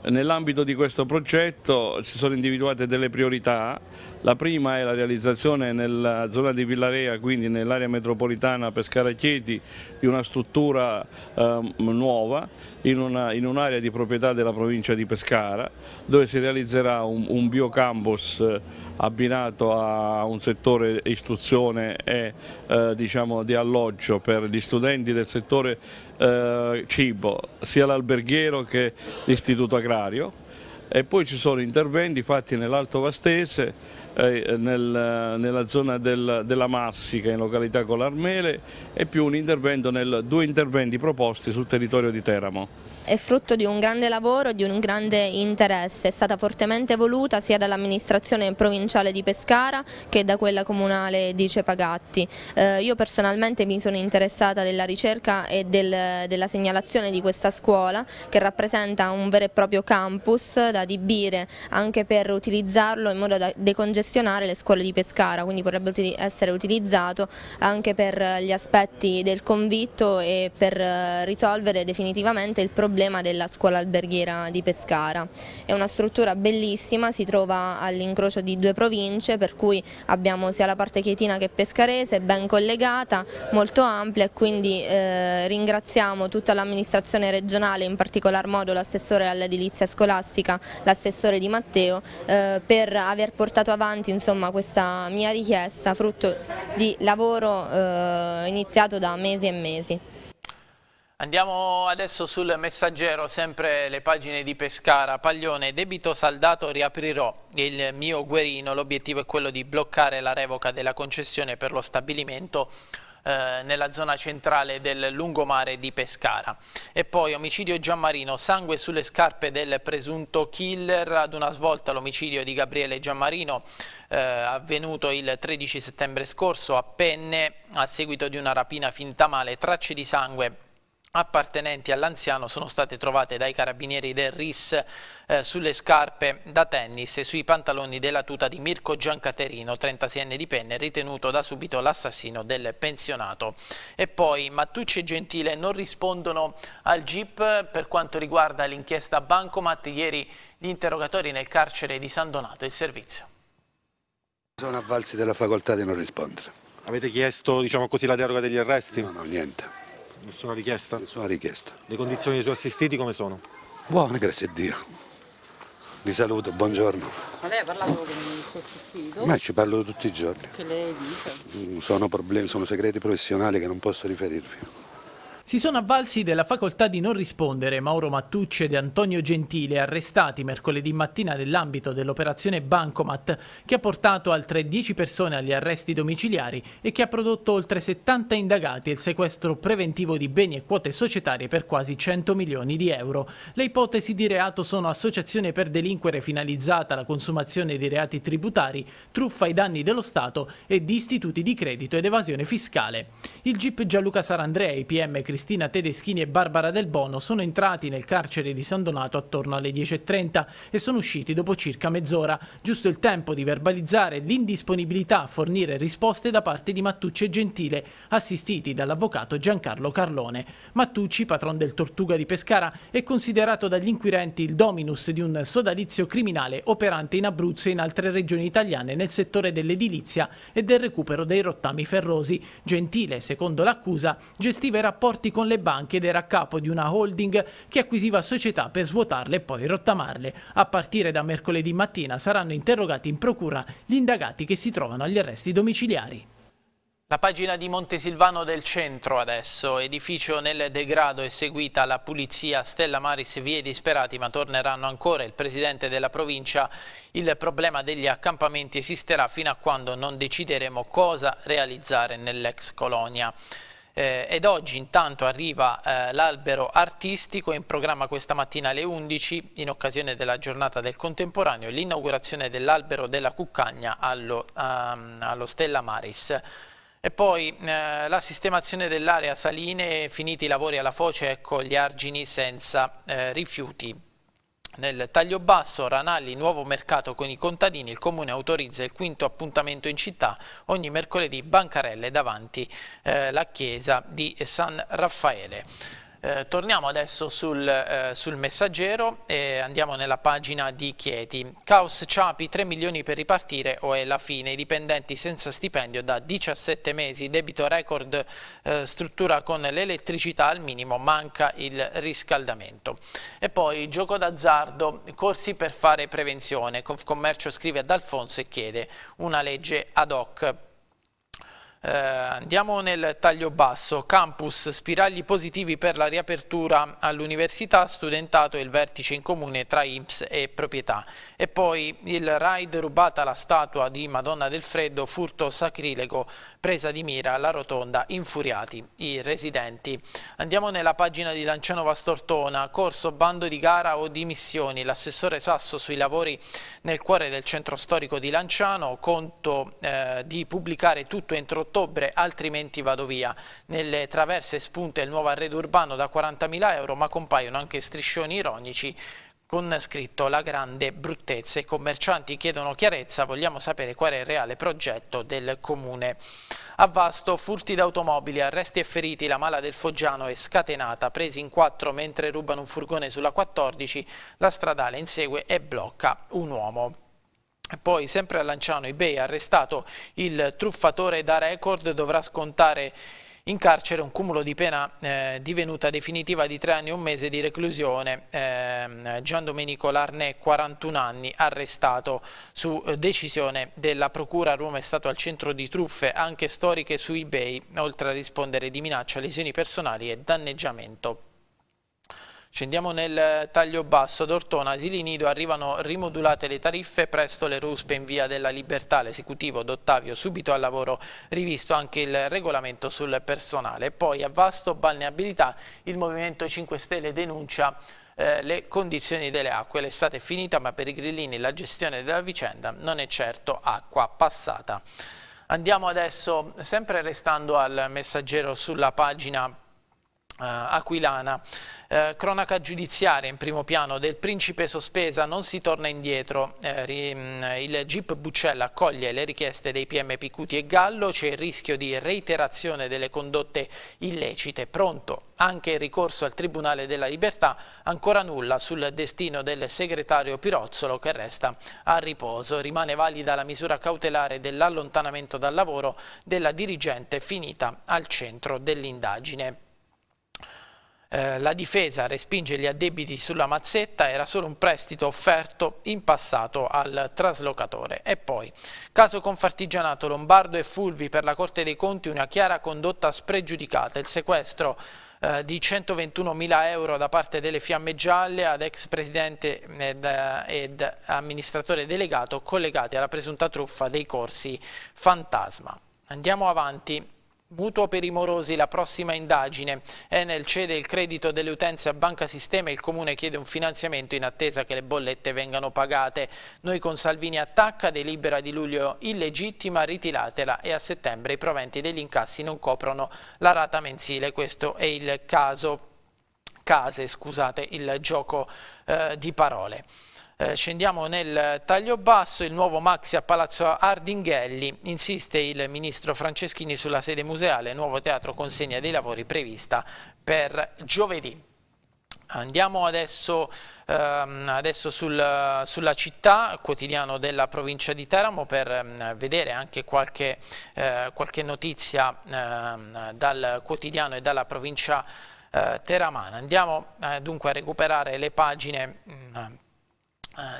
Speaker 6: Nell'ambito di questo progetto si sono individuate delle priorità, la prima è la realizzazione nella zona di Villarea, quindi nell'area metropolitana Pescara-Chieti, di una struttura eh, nuova in un'area un di proprietà della provincia di Pescara, dove si realizzerà un, un biocampus eh, abbinato a un settore istruzione e eh, diciamo, di alloggio per gli studenti del settore eh, cibo, sia l'alberghiero che l'istituto agrario. E poi ci sono interventi fatti nell'Alto Vastese, eh, nel, nella zona del, della Massica in località Colarmele e più nel, due interventi proposti sul territorio di Teramo
Speaker 7: è frutto di un grande lavoro e di un grande interesse, è stata fortemente voluta sia dall'amministrazione provinciale di Pescara che da quella comunale di Cepagatti. Eh, io personalmente mi sono interessata della ricerca e del, della segnalazione di questa scuola che rappresenta un vero e proprio campus da adibire anche per utilizzarlo in modo da decongestionare le scuole di Pescara, quindi potrebbe essere utilizzato anche per gli aspetti del convitto e per eh, risolvere definitivamente il problema problema della scuola alberghiera di Pescara. È una struttura bellissima, si trova all'incrocio di due province per cui abbiamo sia la parte chietina che pescarese, ben collegata, molto ampia e quindi eh, ringraziamo tutta l'amministrazione regionale, in particolar modo l'assessore all'edilizia scolastica, l'assessore Di Matteo, eh, per aver portato avanti insomma, questa mia richiesta, frutto di lavoro eh, iniziato da mesi e mesi.
Speaker 1: Andiamo adesso sul messaggero, sempre le pagine di Pescara, Paglione, debito saldato riaprirò. Il mio guerino, l'obiettivo è quello di bloccare la revoca della concessione per lo stabilimento eh, nella zona centrale del lungomare di Pescara. E poi omicidio Giammarino, sangue sulle scarpe del presunto killer, ad una svolta l'omicidio di Gabriele Giammarino eh, avvenuto il 13 settembre scorso a Penne a seguito di una rapina finta male, tracce di sangue appartenenti all'anziano sono state trovate dai carabinieri del RIS eh, sulle scarpe da tennis e sui pantaloni della tuta di Mirko Giancaterino, 36enne di Penne, ritenuto da subito l'assassino del pensionato. E poi Mattucci e Gentile non rispondono al GIP per quanto riguarda l'inchiesta Bancomat, ieri gli interrogatori nel carcere di San Donato, il servizio.
Speaker 8: Sono avvalsi della facoltà di non rispondere.
Speaker 9: Avete chiesto diciamo così, la deroga degli arresti?
Speaker 8: No, no, niente.
Speaker 9: Nessuna richiesta?
Speaker 8: Nessuna richiesta.
Speaker 9: Le condizioni dei tuoi assistiti come sono?
Speaker 8: Buone, grazie a Dio. Vi saluto, buongiorno.
Speaker 10: Ma lei ha parlato con il suo assistito?
Speaker 8: Ma ci parlo tutti i giorni.
Speaker 10: Che lei dice?
Speaker 8: Sono problemi, sono segreti professionali che non posso riferirvi.
Speaker 1: Si sono avvalsi della facoltà di non rispondere Mauro Mattucci ed Antonio Gentile, arrestati mercoledì mattina nell'ambito dell'operazione Bancomat, che ha portato altre 10 persone agli arresti domiciliari e che ha prodotto oltre 70 indagati e il sequestro preventivo di beni e quote societarie per quasi 100 milioni di euro. Le ipotesi di reato sono associazione per delinquere finalizzata alla consumazione di reati tributari, truffa ai danni dello Stato e di istituti di credito ed evasione fiscale. Il GIP Gianluca Sarandrea, IPM Cristina Cristina Tedeschini e Barbara Del Bono sono entrati nel carcere di San Donato attorno alle 10.30 e sono usciti dopo circa mezz'ora, giusto il tempo di verbalizzare l'indisponibilità a fornire risposte da parte di Mattucci e Gentile, assistiti dall'avvocato Giancarlo Carlone. Mattucci, patron del Tortuga di Pescara, è considerato dagli inquirenti il dominus di un sodalizio criminale operante in Abruzzo e in altre regioni italiane nel settore dell'edilizia e del recupero dei rottami ferrosi. Gentile, secondo l'accusa, gestiva i rapporti con le banche ed era a capo di una holding che acquisiva società per svuotarle e poi rottamarle. A partire da mercoledì mattina saranno interrogati in procura gli indagati che si trovano agli arresti domiciliari. La pagina di Montesilvano del centro adesso, edificio nel degrado, eseguita la pulizia, Stella Maris vie disperati ma torneranno ancora. Il presidente della provincia, il problema degli accampamenti esisterà fino a quando non decideremo cosa realizzare nell'ex colonia. Eh, ed oggi intanto arriva eh, l'albero artistico in programma questa mattina alle 11 in occasione della giornata del contemporaneo l'inaugurazione dell'albero della Cuccagna allo, um, allo Stella Maris. E poi eh, la sistemazione dell'area saline, finiti i lavori alla foce, ecco gli argini senza eh, rifiuti. Nel taglio basso, Ranalli, nuovo mercato con i contadini, il Comune autorizza il quinto appuntamento in città, ogni mercoledì bancarelle davanti eh, la chiesa di San Raffaele. Eh, torniamo adesso sul, eh, sul, messaggero e andiamo nella pagina di Chieti. Caos Ciapi, 3 milioni per ripartire o è la fine? I dipendenti senza stipendio da 17 mesi, debito record, eh, struttura con l'elettricità al minimo, manca il riscaldamento. E poi gioco d'azzardo, corsi per fare prevenzione. Confcommercio scrive ad Alfonso e chiede una legge ad hoc eh, andiamo nel taglio basso, campus, spiragli positivi per la riapertura all'università, studentato e il vertice in comune tra IMSS e proprietà. E poi il raid rubata la statua di Madonna del Freddo, furto sacrilego, presa di mira alla rotonda, infuriati i residenti. Andiamo nella pagina di Lanciano Vastortona, corso bando di gara o di missioni, l'assessore Sasso sui lavori nel cuore del centro storico di Lanciano, conto eh, di pubblicare tutto entro ottobre, altrimenti vado via. Nelle traverse spunte il nuovo arredo urbano da 40.000 euro, ma compaiono anche striscioni ironici con scritto la grande bruttezza. I commercianti chiedono chiarezza, vogliamo sapere qual è il reale progetto del comune. A Vasto, furti d'automobili, arresti e feriti, la mala del Foggiano è scatenata, presi in quattro mentre rubano un furgone sulla 14, la stradale insegue e blocca un uomo. Poi, sempre a Lanciano, eBay arrestato il truffatore da record, dovrà scontare in carcere un cumulo di pena eh, divenuta definitiva di tre anni e un mese di reclusione. Eh, Gian Domenico Larnè, 41 anni, arrestato su eh, decisione della Procura. Roma è stato al centro di truffe anche storiche su eBay, oltre a rispondere di minaccia, lesioni personali e danneggiamento. Scendiamo nel taglio basso, ad Ortona, asili nido arrivano rimodulate le tariffe, presto le ruspe in via della libertà, l'esecutivo d'Ottavio subito al lavoro, rivisto anche il regolamento sul personale. Poi a vasto balneabilità il Movimento 5 Stelle denuncia eh, le condizioni delle acque. L'estate è finita ma per i grillini la gestione della vicenda non è certo acqua passata. Andiamo adesso, sempre restando al messaggero sulla pagina aquilana, eh, cronaca giudiziaria in primo piano del principe sospesa, non si torna indietro. Eh, ri, mm, il GIP Buccella accoglie le richieste dei PM Picuti e Gallo, c'è il rischio di reiterazione delle condotte illecite. Pronto anche il ricorso al Tribunale della Libertà, ancora nulla sul destino del segretario Pirozzolo che resta a riposo. Rimane valida la misura cautelare dell'allontanamento dal lavoro della dirigente finita al centro dell'indagine. Eh, la difesa respinge gli addebiti sulla mazzetta, era solo un prestito offerto in passato al traslocatore. E poi, caso Confartigianato, Lombardo e Fulvi per la Corte dei Conti, una chiara condotta spregiudicata, il sequestro eh, di 121 mila euro da parte delle Fiamme Gialle ad ex presidente ed, eh, ed amministratore delegato collegati alla presunta truffa dei corsi Fantasma. Andiamo avanti. Mutuo per i morosi, la prossima indagine. Enel cede il credito delle utenze a Banca Sistema e il Comune chiede un finanziamento in attesa che le bollette vengano pagate. Noi con Salvini attacca, delibera di luglio illegittima, ritiratela e a settembre i proventi degli incassi non coprono la rata mensile. Questo è il caso, case, scusate, il gioco eh, di parole. Eh, scendiamo nel taglio basso, il nuovo Maxi a Palazzo Ardinghelli, insiste il ministro Franceschini sulla sede museale, nuovo teatro consegna dei lavori prevista per giovedì. Andiamo adesso, ehm, adesso sul, sulla città, quotidiano della provincia di Teramo, per ehm, vedere anche qualche, eh, qualche notizia ehm, dal quotidiano e dalla provincia eh, teramana. Andiamo eh, dunque a recuperare le pagine mh, mm,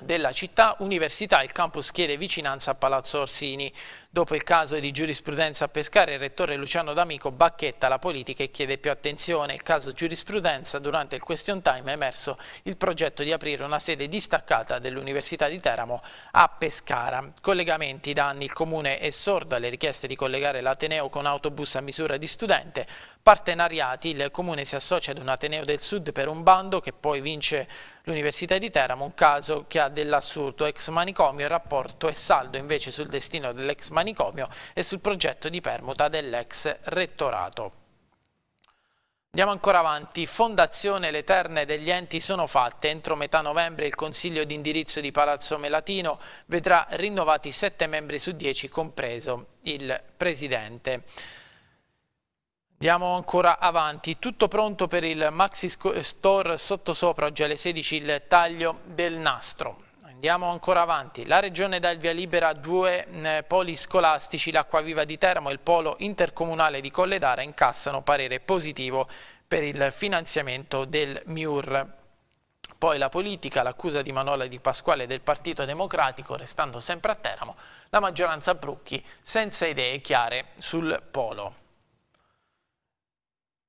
Speaker 1: della città, università, il campus chiede vicinanza a Palazzo Orsini. Dopo il caso di giurisprudenza a Pescara, il rettore Luciano D'Amico bacchetta la politica e chiede più attenzione. Il caso giurisprudenza, durante il question time è emerso il progetto di aprire una sede distaccata dell'Università di Teramo a Pescara. Collegamenti da anni il Comune è sordo alle richieste di collegare l'Ateneo con autobus a misura di studente. Partenariati, il Comune si associa ad un Ateneo del Sud per un bando che poi vince l'Università di Teramo, un caso che ha dell'assurdo ex manicomio, il rapporto è saldo invece sul destino dell'ex manicomio e sul progetto di permuta dell'ex rettorato. Andiamo ancora avanti, fondazione le terne degli enti sono fatte, entro metà novembre il consiglio di indirizzo di Palazzo Melatino vedrà rinnovati sette membri su dieci, compreso il presidente. Andiamo ancora avanti, tutto pronto per il Maxi Store sottosopra, oggi alle 16 il taglio del nastro. Andiamo ancora avanti. La Regione dà il via libera a due eh, poli scolastici, l'Acquaviva di Teramo e il polo intercomunale di Colledara incassano parere positivo per il finanziamento del MIUR. Poi la politica, l'accusa di Manola di Pasquale del Partito Democratico, restando sempre a Teramo, la maggioranza Brucchi senza idee chiare sul polo.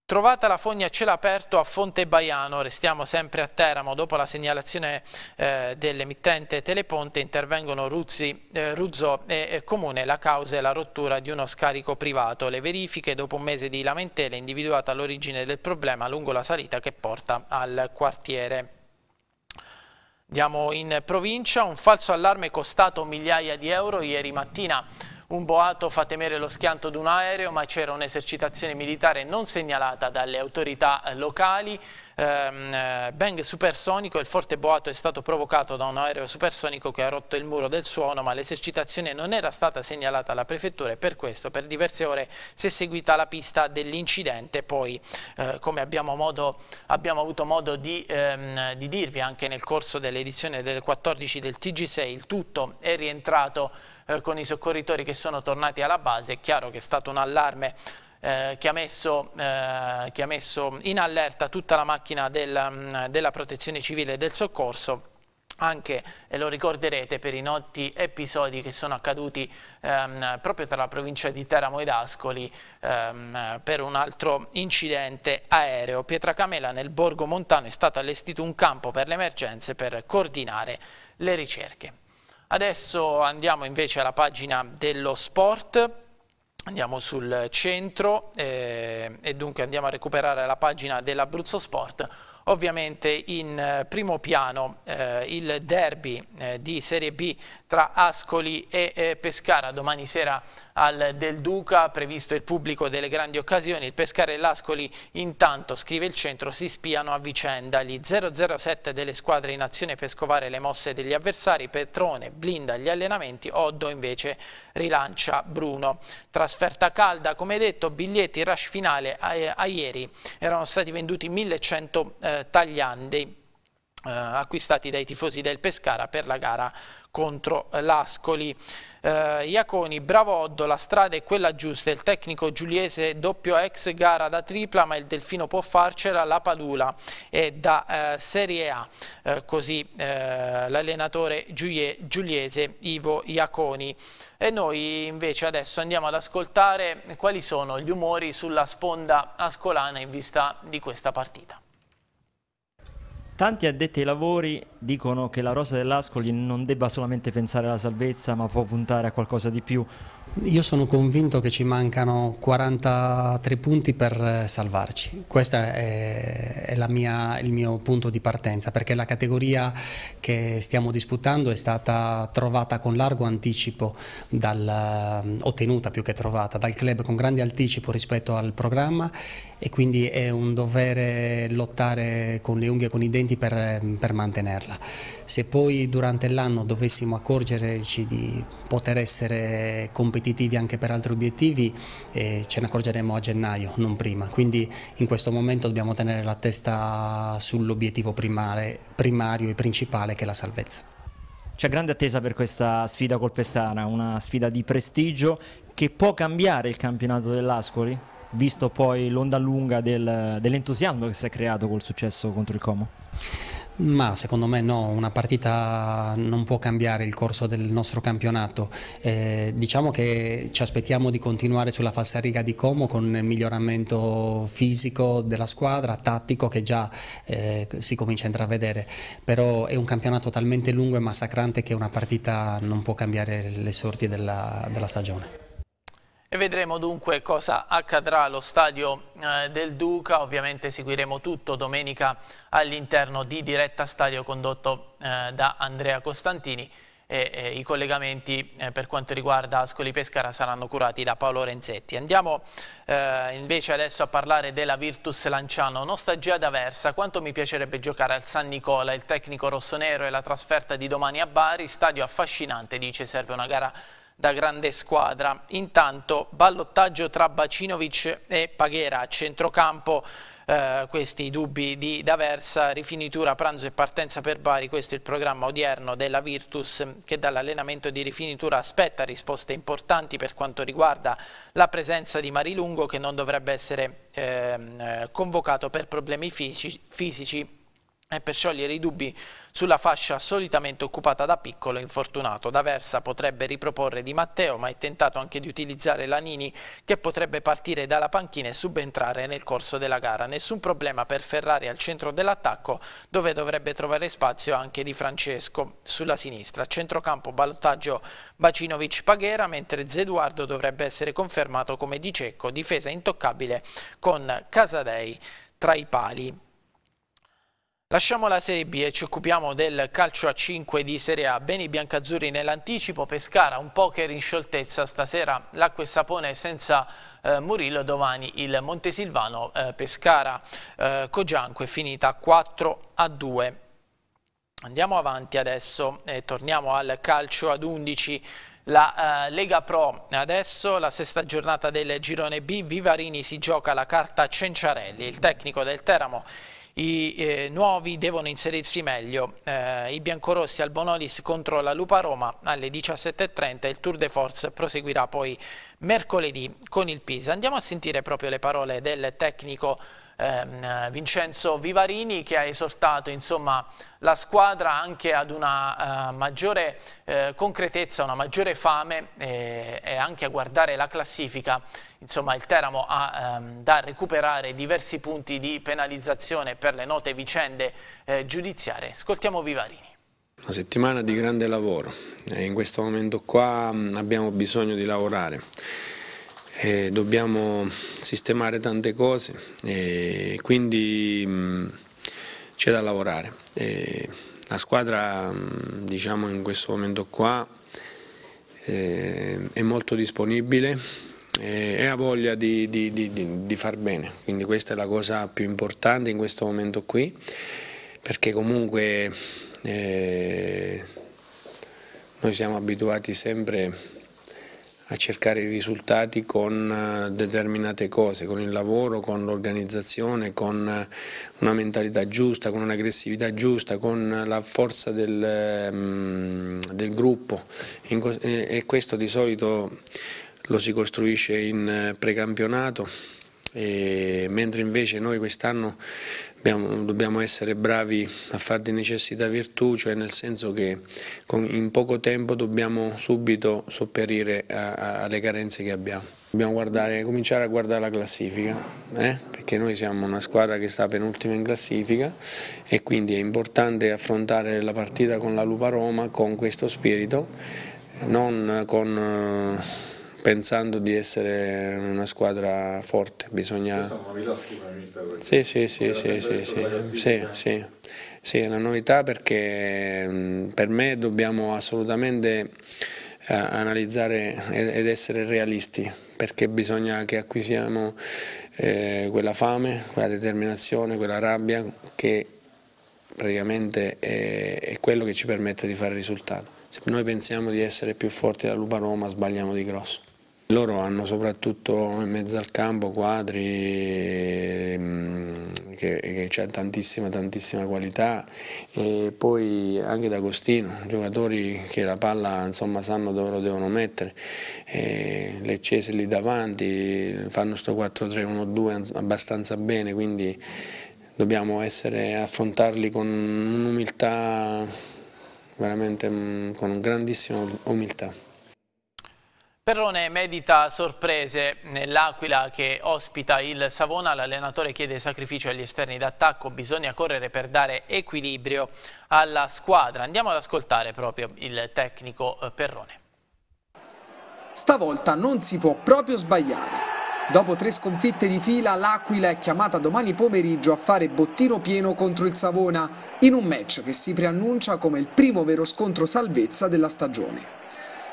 Speaker 1: Trovata la fogna a cielo aperto a Fonte Baiano, restiamo sempre a Teramo, dopo la segnalazione eh, dell'emittente Teleponte intervengono Ruzzi, eh, Ruzzo e eh, Comune, la causa è la rottura di uno scarico privato. Le verifiche dopo un mese di lamentele individuata l'origine del problema lungo la salita che porta al quartiere. Andiamo in provincia, un falso allarme costato migliaia di euro ieri mattina un boato fa temere lo schianto di un aereo, ma c'era un'esercitazione militare non segnalata dalle autorità eh, locali. Ehm, eh, bang supersonico, il forte boato è stato provocato da un aereo supersonico che ha rotto il muro del suono, ma l'esercitazione non era stata segnalata alla prefettura e per questo per diverse ore si è seguita la pista dell'incidente. Poi, eh, come abbiamo, modo, abbiamo, avuto modo di, ehm, di dirvi anche nel corso dell'edizione del 14 del TG6, il tutto è rientrato eh, con i soccorritori che sono tornati alla base, è chiaro che è stato un allarme eh, che, ha messo, eh, che, ha messo, in allerta tutta la macchina del, mm, della protezione civile e del soccorso anche, e lo ricorderete, per i noti episodi che sono accaduti ehm, proprio tra la provincia di Teramo ed Ascoli ehm, per un altro incidente aereo. Pietracamela nel Borgo Montano è stato allestito un campo per le emergenze per coordinare le ricerche. Adesso andiamo invece alla pagina dello sport, andiamo sul centro eh, e dunque andiamo a recuperare la pagina dell'Abruzzo Sport. Ovviamente in eh, primo piano eh, il derby eh, di Serie B tra Ascoli e eh, Pescara. Domani sera al Del Duca, previsto il pubblico delle grandi occasioni, il Pescara e l'Ascoli intanto, scrive il centro, si spiano a vicenda, gli 007 delle squadre in azione per scovare le mosse degli avversari, Petrone blinda gli allenamenti, Oddo invece rilancia Bruno. Trasferta calda, come detto, biglietti rush finale a, a ieri erano stati venduti 1100 eh, tagliandi eh, acquistati dai tifosi del Pescara per la gara contro l'Ascoli. eh, Iaconi, Bravoddo, la strada è quella giusta, il tecnico giuliese doppio ex gara da tripla ma il Delfino può farcela, la Padula è da eh, Serie A, eh, così eh, l'allenatore giuliese Ivo Iaconi. E noi invece adesso andiamo ad ascoltare quali sono gli umori sulla sponda ascolana in vista di questa partita.
Speaker 11: Tanti addetti ai lavori dicono che la rosa dell'Ascoli non debba solamente pensare alla salvezza ma può puntare a qualcosa di più.
Speaker 12: Io sono convinto che ci mancano 43 punti per eh, salvarci, questo è, è mia, il mio punto di partenza perché la categoria che stiamo disputando è stata trovata con largo anticipo, dal, eh, ottenuta più che trovata dal club con grande anticipo rispetto al programma e quindi è un dovere lottare con le unghie e con i denti per, per mantenerla. Se poi durante l'anno dovessimo accorgerci di poter essere competitivi anche per altri obiettivi, eh, ce ne accorgeremo a gennaio, non prima. Quindi in questo momento dobbiamo tenere la testa sull'obiettivo primario e principale che è la salvezza.
Speaker 11: C'è grande attesa per questa sfida col Pestana, una sfida di prestigio che può cambiare il campionato dell'Ascoli, visto poi l'onda lunga del, dell'entusiasmo che si è creato col successo contro il Como?
Speaker 12: Ma secondo me no, una partita non può cambiare il corso del nostro campionato. Eh, diciamo che ci aspettiamo di continuare sulla falsariga di Como con il miglioramento fisico della squadra, tattico che già eh, si comincia a intravedere, però è un campionato talmente lungo e massacrante che una partita non può cambiare le sorti della, della stagione.
Speaker 1: E vedremo dunque cosa accadrà allo stadio eh, del Duca, ovviamente seguiremo tutto domenica all'interno di diretta stadio condotto eh, da Andrea Costantini e, e i collegamenti eh, per quanto riguarda Ascoli Pescara saranno curati da Paolo Renzetti. Andiamo eh, invece adesso a parlare della Virtus Lanciano, nostalgia d'Aversa, quanto mi piacerebbe giocare al San Nicola, il tecnico rossonero e la trasferta di domani a Bari, stadio affascinante, dice serve una gara da grande squadra. Intanto ballottaggio tra Bacinovic e Paghera a centrocampo. Eh, questi dubbi di D'Aversa, rifinitura, pranzo e partenza per Bari, questo è il programma odierno della Virtus che dall'allenamento di rifinitura aspetta risposte importanti per quanto riguarda la presenza di Marilungo che non dovrebbe essere ehm, eh, convocato per problemi fisici, fisici e per sciogliere i dubbi sulla fascia solitamente occupata da piccolo infortunato. D'Aversa potrebbe riproporre Di Matteo, ma è tentato anche di utilizzare Lanini che potrebbe partire dalla panchina e subentrare nel corso della gara. Nessun problema per Ferrari al centro dell'attacco, dove dovrebbe trovare spazio anche Di Francesco sulla sinistra. Centrocampo ballottaggio Bacinovic-Paghera, mentre Zeduardo dovrebbe essere confermato come Di Cecco, difesa intoccabile con Casadei tra i pali. Lasciamo la Serie B e ci occupiamo del calcio a 5 di Serie A. Beni biancazzurri nell'anticipo, Pescara un poker in scioltezza, stasera l'acqua e sapone senza eh, Murillo, domani il Montesilvano, eh, Pescara, eh, Cogianco è finita 4 a 2. Andiamo avanti adesso e torniamo al calcio ad 11. La eh, Lega Pro adesso, la sesta giornata del girone B, Vivarini si gioca la carta Cenciarelli, il tecnico del Teramo i eh, nuovi devono inserirsi meglio, eh, i biancorossi al Bonolis contro la Lupa Roma alle 17.30, il Tour de Force proseguirà poi mercoledì con il Pisa. Andiamo a sentire proprio le parole del tecnico ehm, Vincenzo Vivarini che ha esortato insomma, la squadra anche ad una uh, maggiore uh, concretezza, una maggiore fame e, e, anche a guardare la classifica. Insomma il Teramo ha um, da recuperare diversi punti di penalizzazione per le note vicende uh, giudiziarie. Ascoltiamo Vivarini.
Speaker 13: Una settimana di grande lavoro e in questo momento qua abbiamo bisogno di lavorare e dobbiamo sistemare tante cose e quindi c'è da lavorare. E la squadra diciamo in questo momento qua è molto disponibile e ha voglia di, di, di, di, far bene, quindi questa è la cosa più importante in questo momento qui, perché comunque eh, noi siamo abituati sempre a cercare i risultati con eh, determinate cose, con il lavoro, con l'organizzazione, con eh, una mentalità giusta, con un'aggressività giusta, con la forza del, mm, del gruppo. E questo di solito lo si costruisce in eh, precampionato mentre invece noi quest'anno dobbiamo essere bravi a fare di necessità virtù, cioè nel senso che con, in poco tempo dobbiamo subito sopperire alle carenze che abbiamo. Dobbiamo guardare, cominciare a guardare la classifica, eh? perché noi siamo una squadra che sta penultima in classifica e quindi è importante affrontare la partita con la Lupa Roma con questo spirito, non con... Eh, pensando di essere una squadra forte. Bisogna... Sì, sì, sì, sì, sì, sì, sì, sì, è una novità perché mm, per me dobbiamo assolutamente eh, analizzare ed essere realisti perché bisogna che acquisiamo eh, quella fame, quella determinazione, quella rabbia che praticamente è quello che ci permette di fare il risultato. Se noi pensiamo di essere più forti della Lupa Roma sbagliamo di grosso. Loro hanno soprattutto in mezzo al campo quadri mm, che, che c'è tantissima tantissima qualità e poi anche D'Agostino, giocatori che la palla insomma, sanno dove lo devono mettere, e Leccese lì davanti fanno sto 4-3-1-2 abbastanza bene quindi dobbiamo essere, affrontarli con un'umiltà veramente mm, con grandissima umiltà.
Speaker 1: Perrone medita sorprese nell'Aquila che ospita il Savona, l'allenatore chiede sacrificio agli esterni d'attacco, bisogna correre per dare equilibrio alla squadra. Andiamo ad ascoltare proprio il tecnico eh, Perrone.
Speaker 14: Stavolta non si può proprio sbagliare. Dopo tre sconfitte di fila, l'Aquila è chiamata domani pomeriggio a fare bottino pieno contro il Savona, in un match che si preannuncia come il primo vero scontro salvezza della stagione.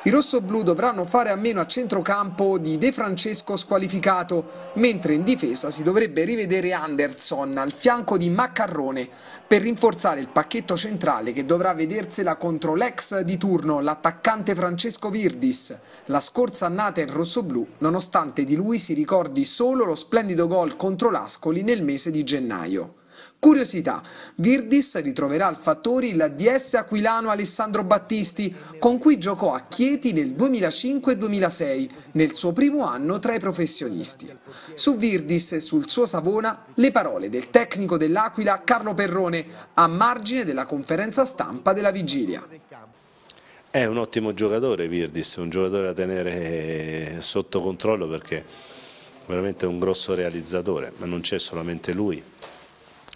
Speaker 14: I rossoblù dovranno fare a meno a centrocampo di De Francesco squalificato, mentre in difesa si dovrebbe rivedere Anderson al fianco di Maccarrone per rinforzare il pacchetto centrale che dovrà vedersela contro l'ex di turno, l'attaccante Francesco Virdis, la scorsa annata in rossoblù, nonostante di lui si ricordi solo lo splendido gol contro l'Ascoli nel mese di gennaio. Curiosità, Virdis ritroverà al Fattori il DS aquilano Alessandro Battisti, con cui giocò a Chieti nel 2005-2006, nel suo primo anno tra i professionisti. Su Virdis e sul suo Savona le parole del tecnico dell'Aquila Carlo Perrone, a margine della conferenza stampa della vigilia.
Speaker 15: È un ottimo giocatore Virdis, un giocatore da tenere sotto controllo perché veramente è un grosso realizzatore, ma non c'è solamente lui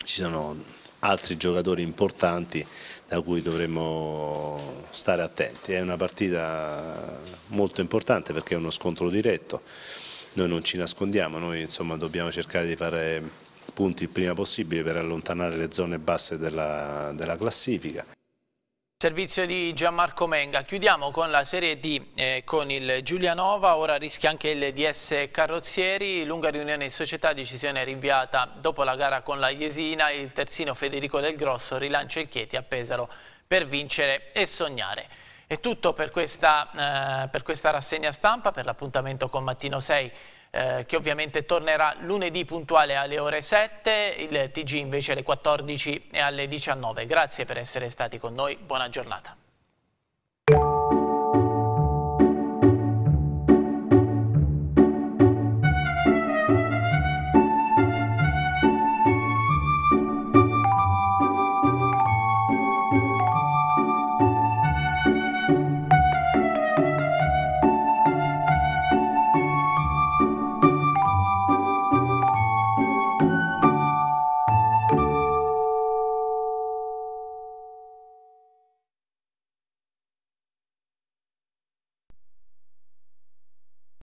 Speaker 15: ci sono altri giocatori importanti da cui dovremmo stare attenti. È una partita molto importante perché è uno scontro diretto, noi non ci nascondiamo, noi insomma, dobbiamo cercare di fare punti il prima possibile per allontanare le zone basse della, della classifica.
Speaker 1: Servizio di Gianmarco Menga. Chiudiamo con la Serie D eh, con il Giulianova, ora rischia anche il DS Carrozzieri, lunga riunione in società, decisione rinviata dopo la gara con la Iesina, il terzino Federico Del Grosso rilancia il Chieti a Pesaro per vincere e sognare. È tutto per questa, eh, per questa rassegna stampa, per l'appuntamento con Mattino 6 eh, che ovviamente tornerà lunedì puntuale alle ore 7, il TG invece alle 14 e alle 19. Grazie per essere stati con noi, buona giornata.